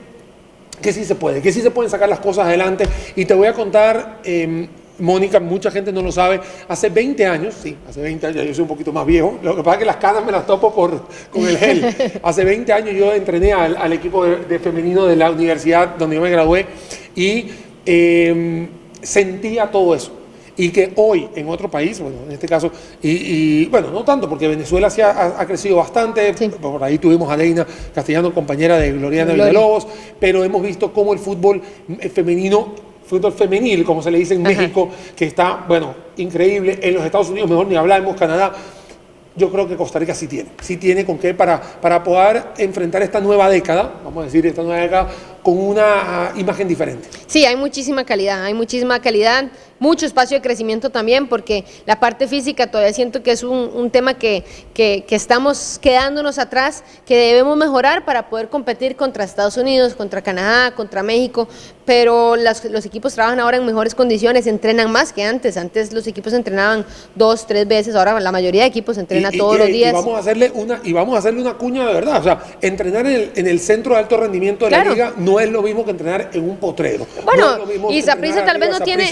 que sí se puede, que sí se pueden sacar las cosas adelante. Y te voy a contar... Em, Mónica, mucha gente no lo sabe, hace 20 años, sí, hace 20 años, yo soy un poquito más viejo, lo que pasa es que las canas me las topo por, con el gel. Hace 20 años yo entrené al, equipo de, femenino de la universidad donde yo me gradué y em, sentía todo eso. y que hoy en otro país, bueno, en este caso, y, bueno, no tanto, porque Venezuela sí ha, crecido bastante, por ahí tuvimos a Leina Castellano, compañera de Gloriana Villalobos, pero hemos visto cómo el fútbol femenino fútbol femenil, como se le dice en México, que está, bueno, increíble. En los Estados Unidos, mejor ni hablamos, Canadá. Yo creo que Costa Rica sí tiene, sí tiene con qué para, para poder enfrentar esta nueva década, vamos a decir, esta nueva década con una imagen diferente. Sí, hay muchísima calidad, hay muchísima calidad mucho espacio de crecimiento también, porque la parte física todavía siento que es un, tema que, que, estamos quedándonos atrás, que debemos mejorar para poder competir contra Estados Unidos, contra Canadá, contra México, pero los equipos trabajan ahora en mejores condiciones, entrenan más que antes. Antes los equipos entrenaban dos, tres veces, ahora la mayoría de equipos entrena todos los días. Y vamos, a hacerle una, y vamos a hacerle una cuña de verdad, o sea, entrenar en el, centro de alto rendimiento de la liga no es lo mismo que entrenar en un potrero. Bueno, y Saprissa tal vez no tiene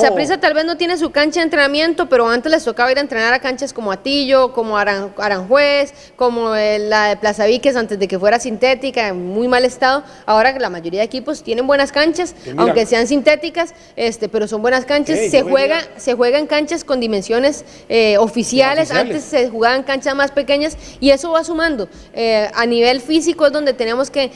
Saprissa tal vez no tiene su cancha de entrenamiento, pero antes les tocaba ir a entrenar a canchas como Atillo, como Aranjuez, como la de Plaza Víquez antes de que fuera sintética, en muy mal estado. Ahora la mayoría de equipos tienen buenas canchas, aunque sean sintéticas, este, pero son buenas canchas. se juega, se juega en canchas con dimensiones eh, oficiales. Antes se jugaba en canchas más pequeñas y eso va sumando. Eh, a nivel físico es donde tenemos que,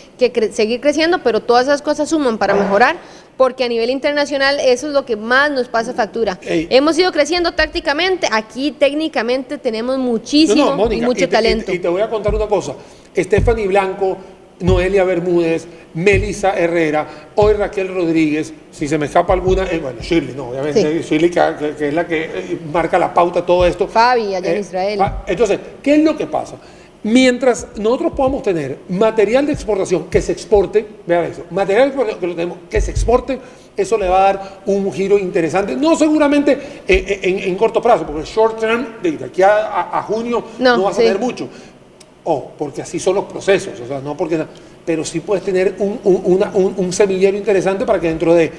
seguir creciendo, pero todas esas cosas suman para mejorar porque a nivel internacional eso es lo que más nos pasa factura. Hemos ido creciendo tácticamente, aquí técnicamente tenemos muchísimo y mucho talento. Y, te voy a contar una cosa, Stephanie Blanco, Noelia Bermúdez, Melissa Herrera, hoy Raquel Rodríguez, si se me escapa alguna, eh, bueno, Shirley, no, obviamente, Shirley que, es la que eh, marca la pauta, todo esto. Fabi, allá en eh, Israel. Entonces, ¿qué es lo que pasa? Mientras nosotros podamos tener material de exportación que se exporte, vean eso, material que, lo tenemos, que se exporte, eso le va a dar un giro interesante, no seguramente eh, eh, en, corto plazo, porque short term, de aquí a, junio, no, va a tener mucho. O porque así son los procesos, o sea, no porque... Pero sí puedes tener un, un semillero interesante para que dentro de,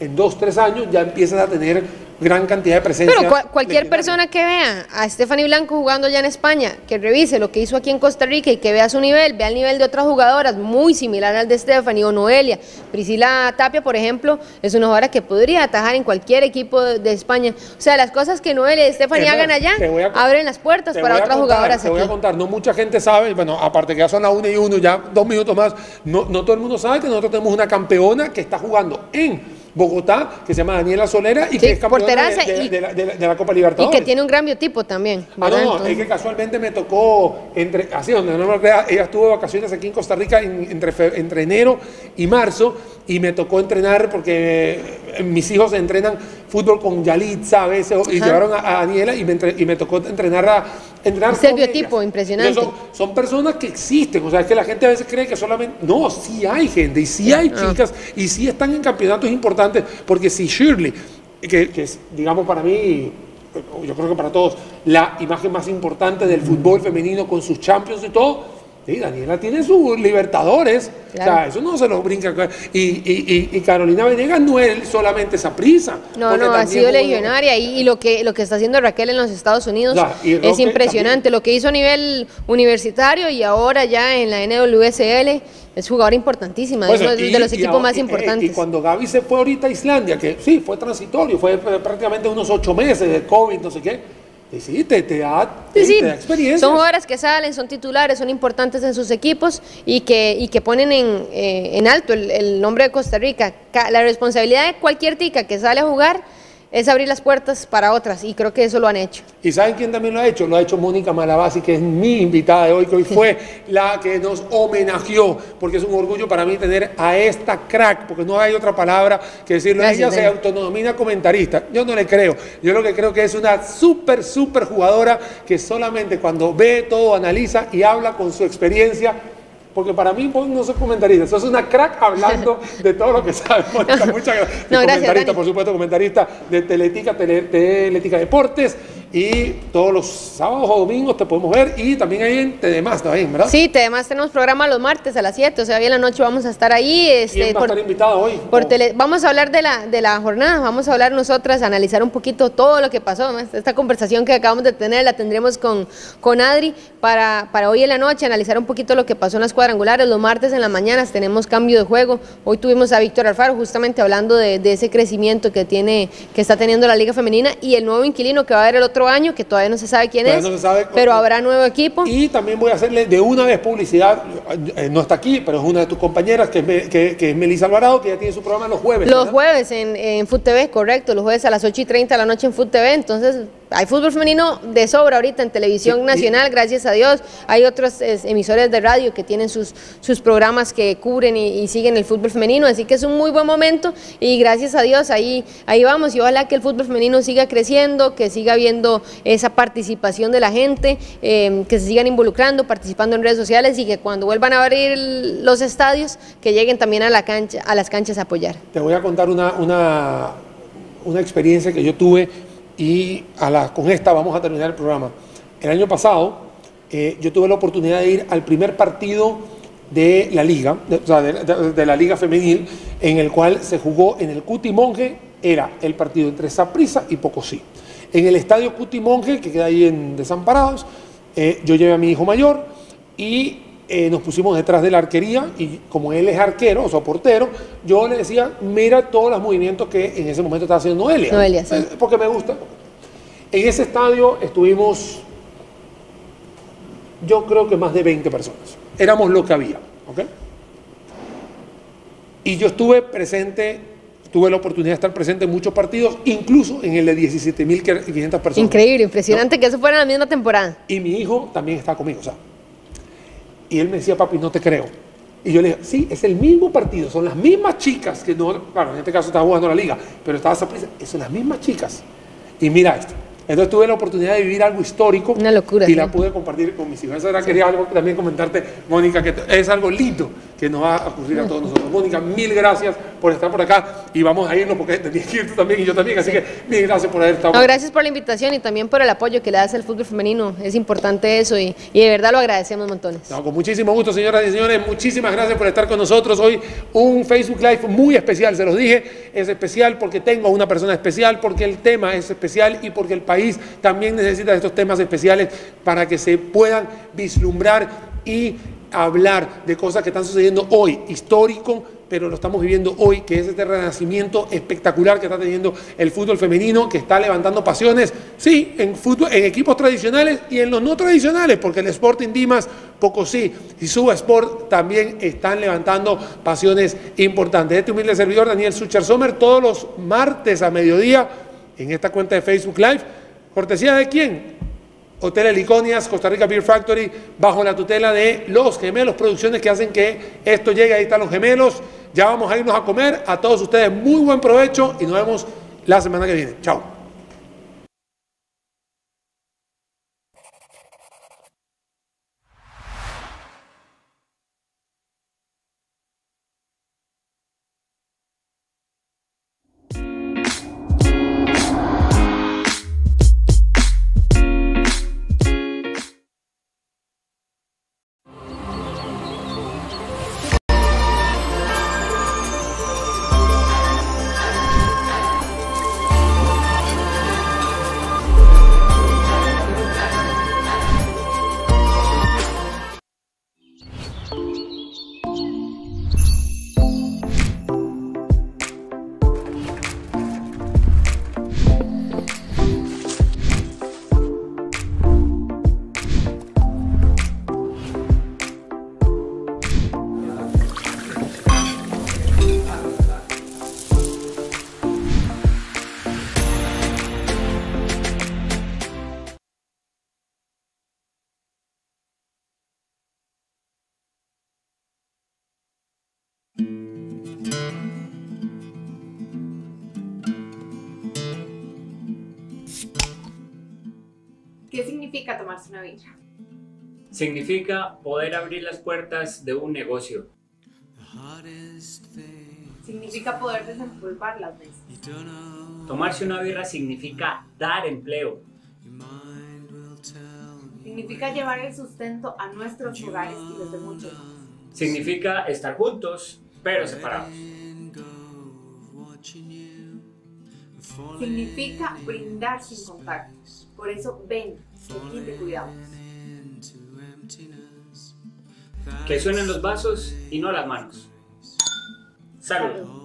en dos, tres años ya empieces a tener gran cantidad de presencia. Pero cualquier persona que vea a Stephanie Blanco jugando ya en España, que revise lo que hizo aquí en Costa Rica y que vea su nivel, vea el nivel de otras jugadoras muy similar al de Stephanie o Noelia. Priscila Tapia, por ejemplo, es una jugadora que podría atajar en cualquier equipo de, España. O sea, las cosas que Noelia y Stephanie hagan allá abren las puertas para otras jugadoras te voy a contar, no mucha gente sabe, bueno, aparte que ya son las 1 y 1, ya dos minutos más, no, no todo el mundo sabe que nosotros tenemos una campeona que está jugando en Bogotá, que se llama Daniela Solera y que es campeona de, la, Copa Libertadores. Y que tiene un gran biotipo también. Ah, no, es que casualmente me tocó, entre, así donde no me crea, ella estuvo de vacaciones aquí en Costa Rica entre, entre enero y marzo y me tocó entrenar porque mis hijos entrenan fútbol con Yalitza a veces y llevaron a, Daniela y me, y me tocó entrenar a entrenar Ese biotipo impresionante. Son, personas que existen, o sea, es que la gente a veces cree que solamente no, sí hay gente y sí hay ah. chicas y sí están en campeonatos importantes porque si Shirley que, que es digamos para mí yo creo que para todos la imagen más importante del fútbol femenino con sus champions y todo Sí, Daniela tiene sus libertadores. O sea, eso no se lo brinca. Y, y, y, Carolina Venegas no es solamente esa prisa. No, no, ha sido legionaria. Y, lo, que, lo que está haciendo Raquel en los Estados Unidos es impresionante. Lo que hizo a nivel universitario y ahora ya en la NWSL es jugadora importantísima, es de los equipos más importantes. Y cuando Gaby se fue ahorita a Islandia, que sí, fue transitorio, fue prácticamente unos ocho meses de COVID, no sé qué sí, te, da, experiencia. Son jugadoras que salen, son titulares, son importantes en sus equipos y que, y que ponen en, eh, en alto el, el, nombre de Costa Rica. La responsabilidad de cualquier tica que sale a jugar es abrir las puertas para otras y creo que eso lo han hecho. ¿Y saben quién también lo ha hecho? Lo ha hecho Mónica Malabasi, que es mi invitada de hoy, que hoy fue la que nos homenajeó, porque es un orgullo para mí tener a esta crack, porque no hay otra palabra que decirlo. Ella se autonomina comentarista. Yo no le creo. Yo lo que creo que es una súper, súper jugadora que solamente cuando ve todo, analiza y habla con su experiencia porque para mí vos no soy comentarista, sos una crack hablando de todo lo que sabes. muchas gracias. comentarista, por supuesto, comentarista de Teletica, Teletica Deportes. Y todos los sábados o domingos te podemos ver y también ahí en TDMás también, ¿verdad? Sí, además tenemos programa los martes a las 7, o sea, hoy en la noche vamos a estar ahí. Este, ¿Quién va a estar invitado hoy? Por tele, vamos a hablar de la, de la jornada, vamos a hablar nosotras, analizar un poquito todo lo que pasó. Esta conversación que acabamos de tener la tendremos con, con Adri para, para hoy en la noche, analizar un poquito lo que pasó en las cuadrangulares. Los martes en las mañanas tenemos cambio de juego. Hoy tuvimos a Víctor Alfaro justamente hablando de, de ese crecimiento que, tiene, que está teniendo la Liga Femenina y el nuevo inquilino que va a haber el otro año, que todavía no se sabe quién es, pero habrá nuevo equipo. Y también voy a hacerle de una vez publicidad, eh, no está aquí, pero es una de tus compañeras, que es, que, que es Melissa Alvarado, que ya tiene su programa los jueves. Los jueves en, en Food TV, correcto, los jueves a las 8 y 30 de la noche en Food TV, entonces hay fútbol femenino de sobra ahorita en televisión nacional, gracias a Dios. Hay otros emisores de radio que tienen sus, sus programas que cubren y, siguen el fútbol femenino, así que es un muy buen momento y gracias a Dios ahí, ahí vamos y ojalá que el fútbol femenino siga creciendo, que siga habiendo esa participación de la gente, eh, que se sigan involucrando, participando en redes sociales y que cuando vuelvan a abrir los estadios, que lleguen también a, la cancha, a las canchas a apoyar. Te voy a contar una, una, una experiencia que yo tuve y con esta vamos a terminar el programa. El año pasado eh, yo tuve la oportunidad de ir al primer partido de la liga, de, o sea, de, la liga femenil, en el cual se jugó en el Cuti Monje, era el partido entre Saprissa y Pocosí. En el estadio Cuti Monje, que queda ahí en Desamparados, eh, yo llevé a mi hijo mayor y eh, nos pusimos detrás de la arquería y como él es arquero, o sea, portero, yo le decía, mira todos los movimientos que en ese momento estaba haciendo Noelia. Noelia sí. Porque me gusta. En ese estadio estuvimos, yo creo que más de 20 personas. Éramos lo que había, ¿ok? Y yo estuve presente, tuve la oportunidad de estar presente en muchos partidos, incluso en el de 17.500 personas. Increíble, impresionante ¿no? que eso fuera la misma temporada. Y mi hijo también está conmigo, o sea, y él me decía, papi, no te creo. Y yo le dije, sí, es el mismo partido, son las mismas chicas que no, claro, en este caso estaba jugando la liga, pero estaba esa prisa, son las mismas chicas. Y mira esto. Entonces tuve la oportunidad de vivir algo histórico. Una locura. Y sí. la pude compartir con mis hijos. Eso era, sí. quería algo, también comentarte, Mónica, que es algo lindo que nos va a ocurrir a todos nosotros. Mónica, mil gracias por estar por acá y vamos a irnos porque tenías que ir tú también y yo también. Así sí. que mil gracias por haber estado. No, gracias por la invitación y también por el apoyo que le das al fútbol femenino. Es importante eso y, y de verdad lo agradecemos montones. No, con muchísimo gusto, señoras y señores. Muchísimas gracias por estar con nosotros hoy. Un Facebook Live muy especial, se los dije. Es especial porque tengo a una persona especial, porque el tema es especial y porque el país también necesita estos temas especiales para que se puedan vislumbrar y hablar de cosas que están sucediendo hoy, histórico, pero lo estamos viviendo hoy, que es este renacimiento espectacular que está teniendo el fútbol femenino, que está levantando pasiones, sí, en, fútbol, en equipos tradicionales y en los no tradicionales, porque el Sporting Dimas, poco sí, y Suba Sport también están levantando pasiones importantes. Este humilde servidor, Daniel Sucher Sommer, todos los martes a mediodía, en esta cuenta de Facebook Live, cortesía de quién? Hotel Heliconias, Costa Rica Beer Factory, bajo la tutela de Los Gemelos Producciones que hacen que esto llegue. Ahí están los gemelos. Ya vamos a irnos a comer. A todos ustedes, muy buen provecho y nos vemos la semana que viene. Chao. Significa poder abrir las puertas de un negocio. Significa poder desempolvar las mesas. Tomarse una birra significa dar empleo. Significa llevar el sustento a nuestros hogares y los de muchos. Significa estar juntos, pero separados. Significa brindar sin contactos. Por eso ven, que suenen los vasos y no las manos. Salud. Salud.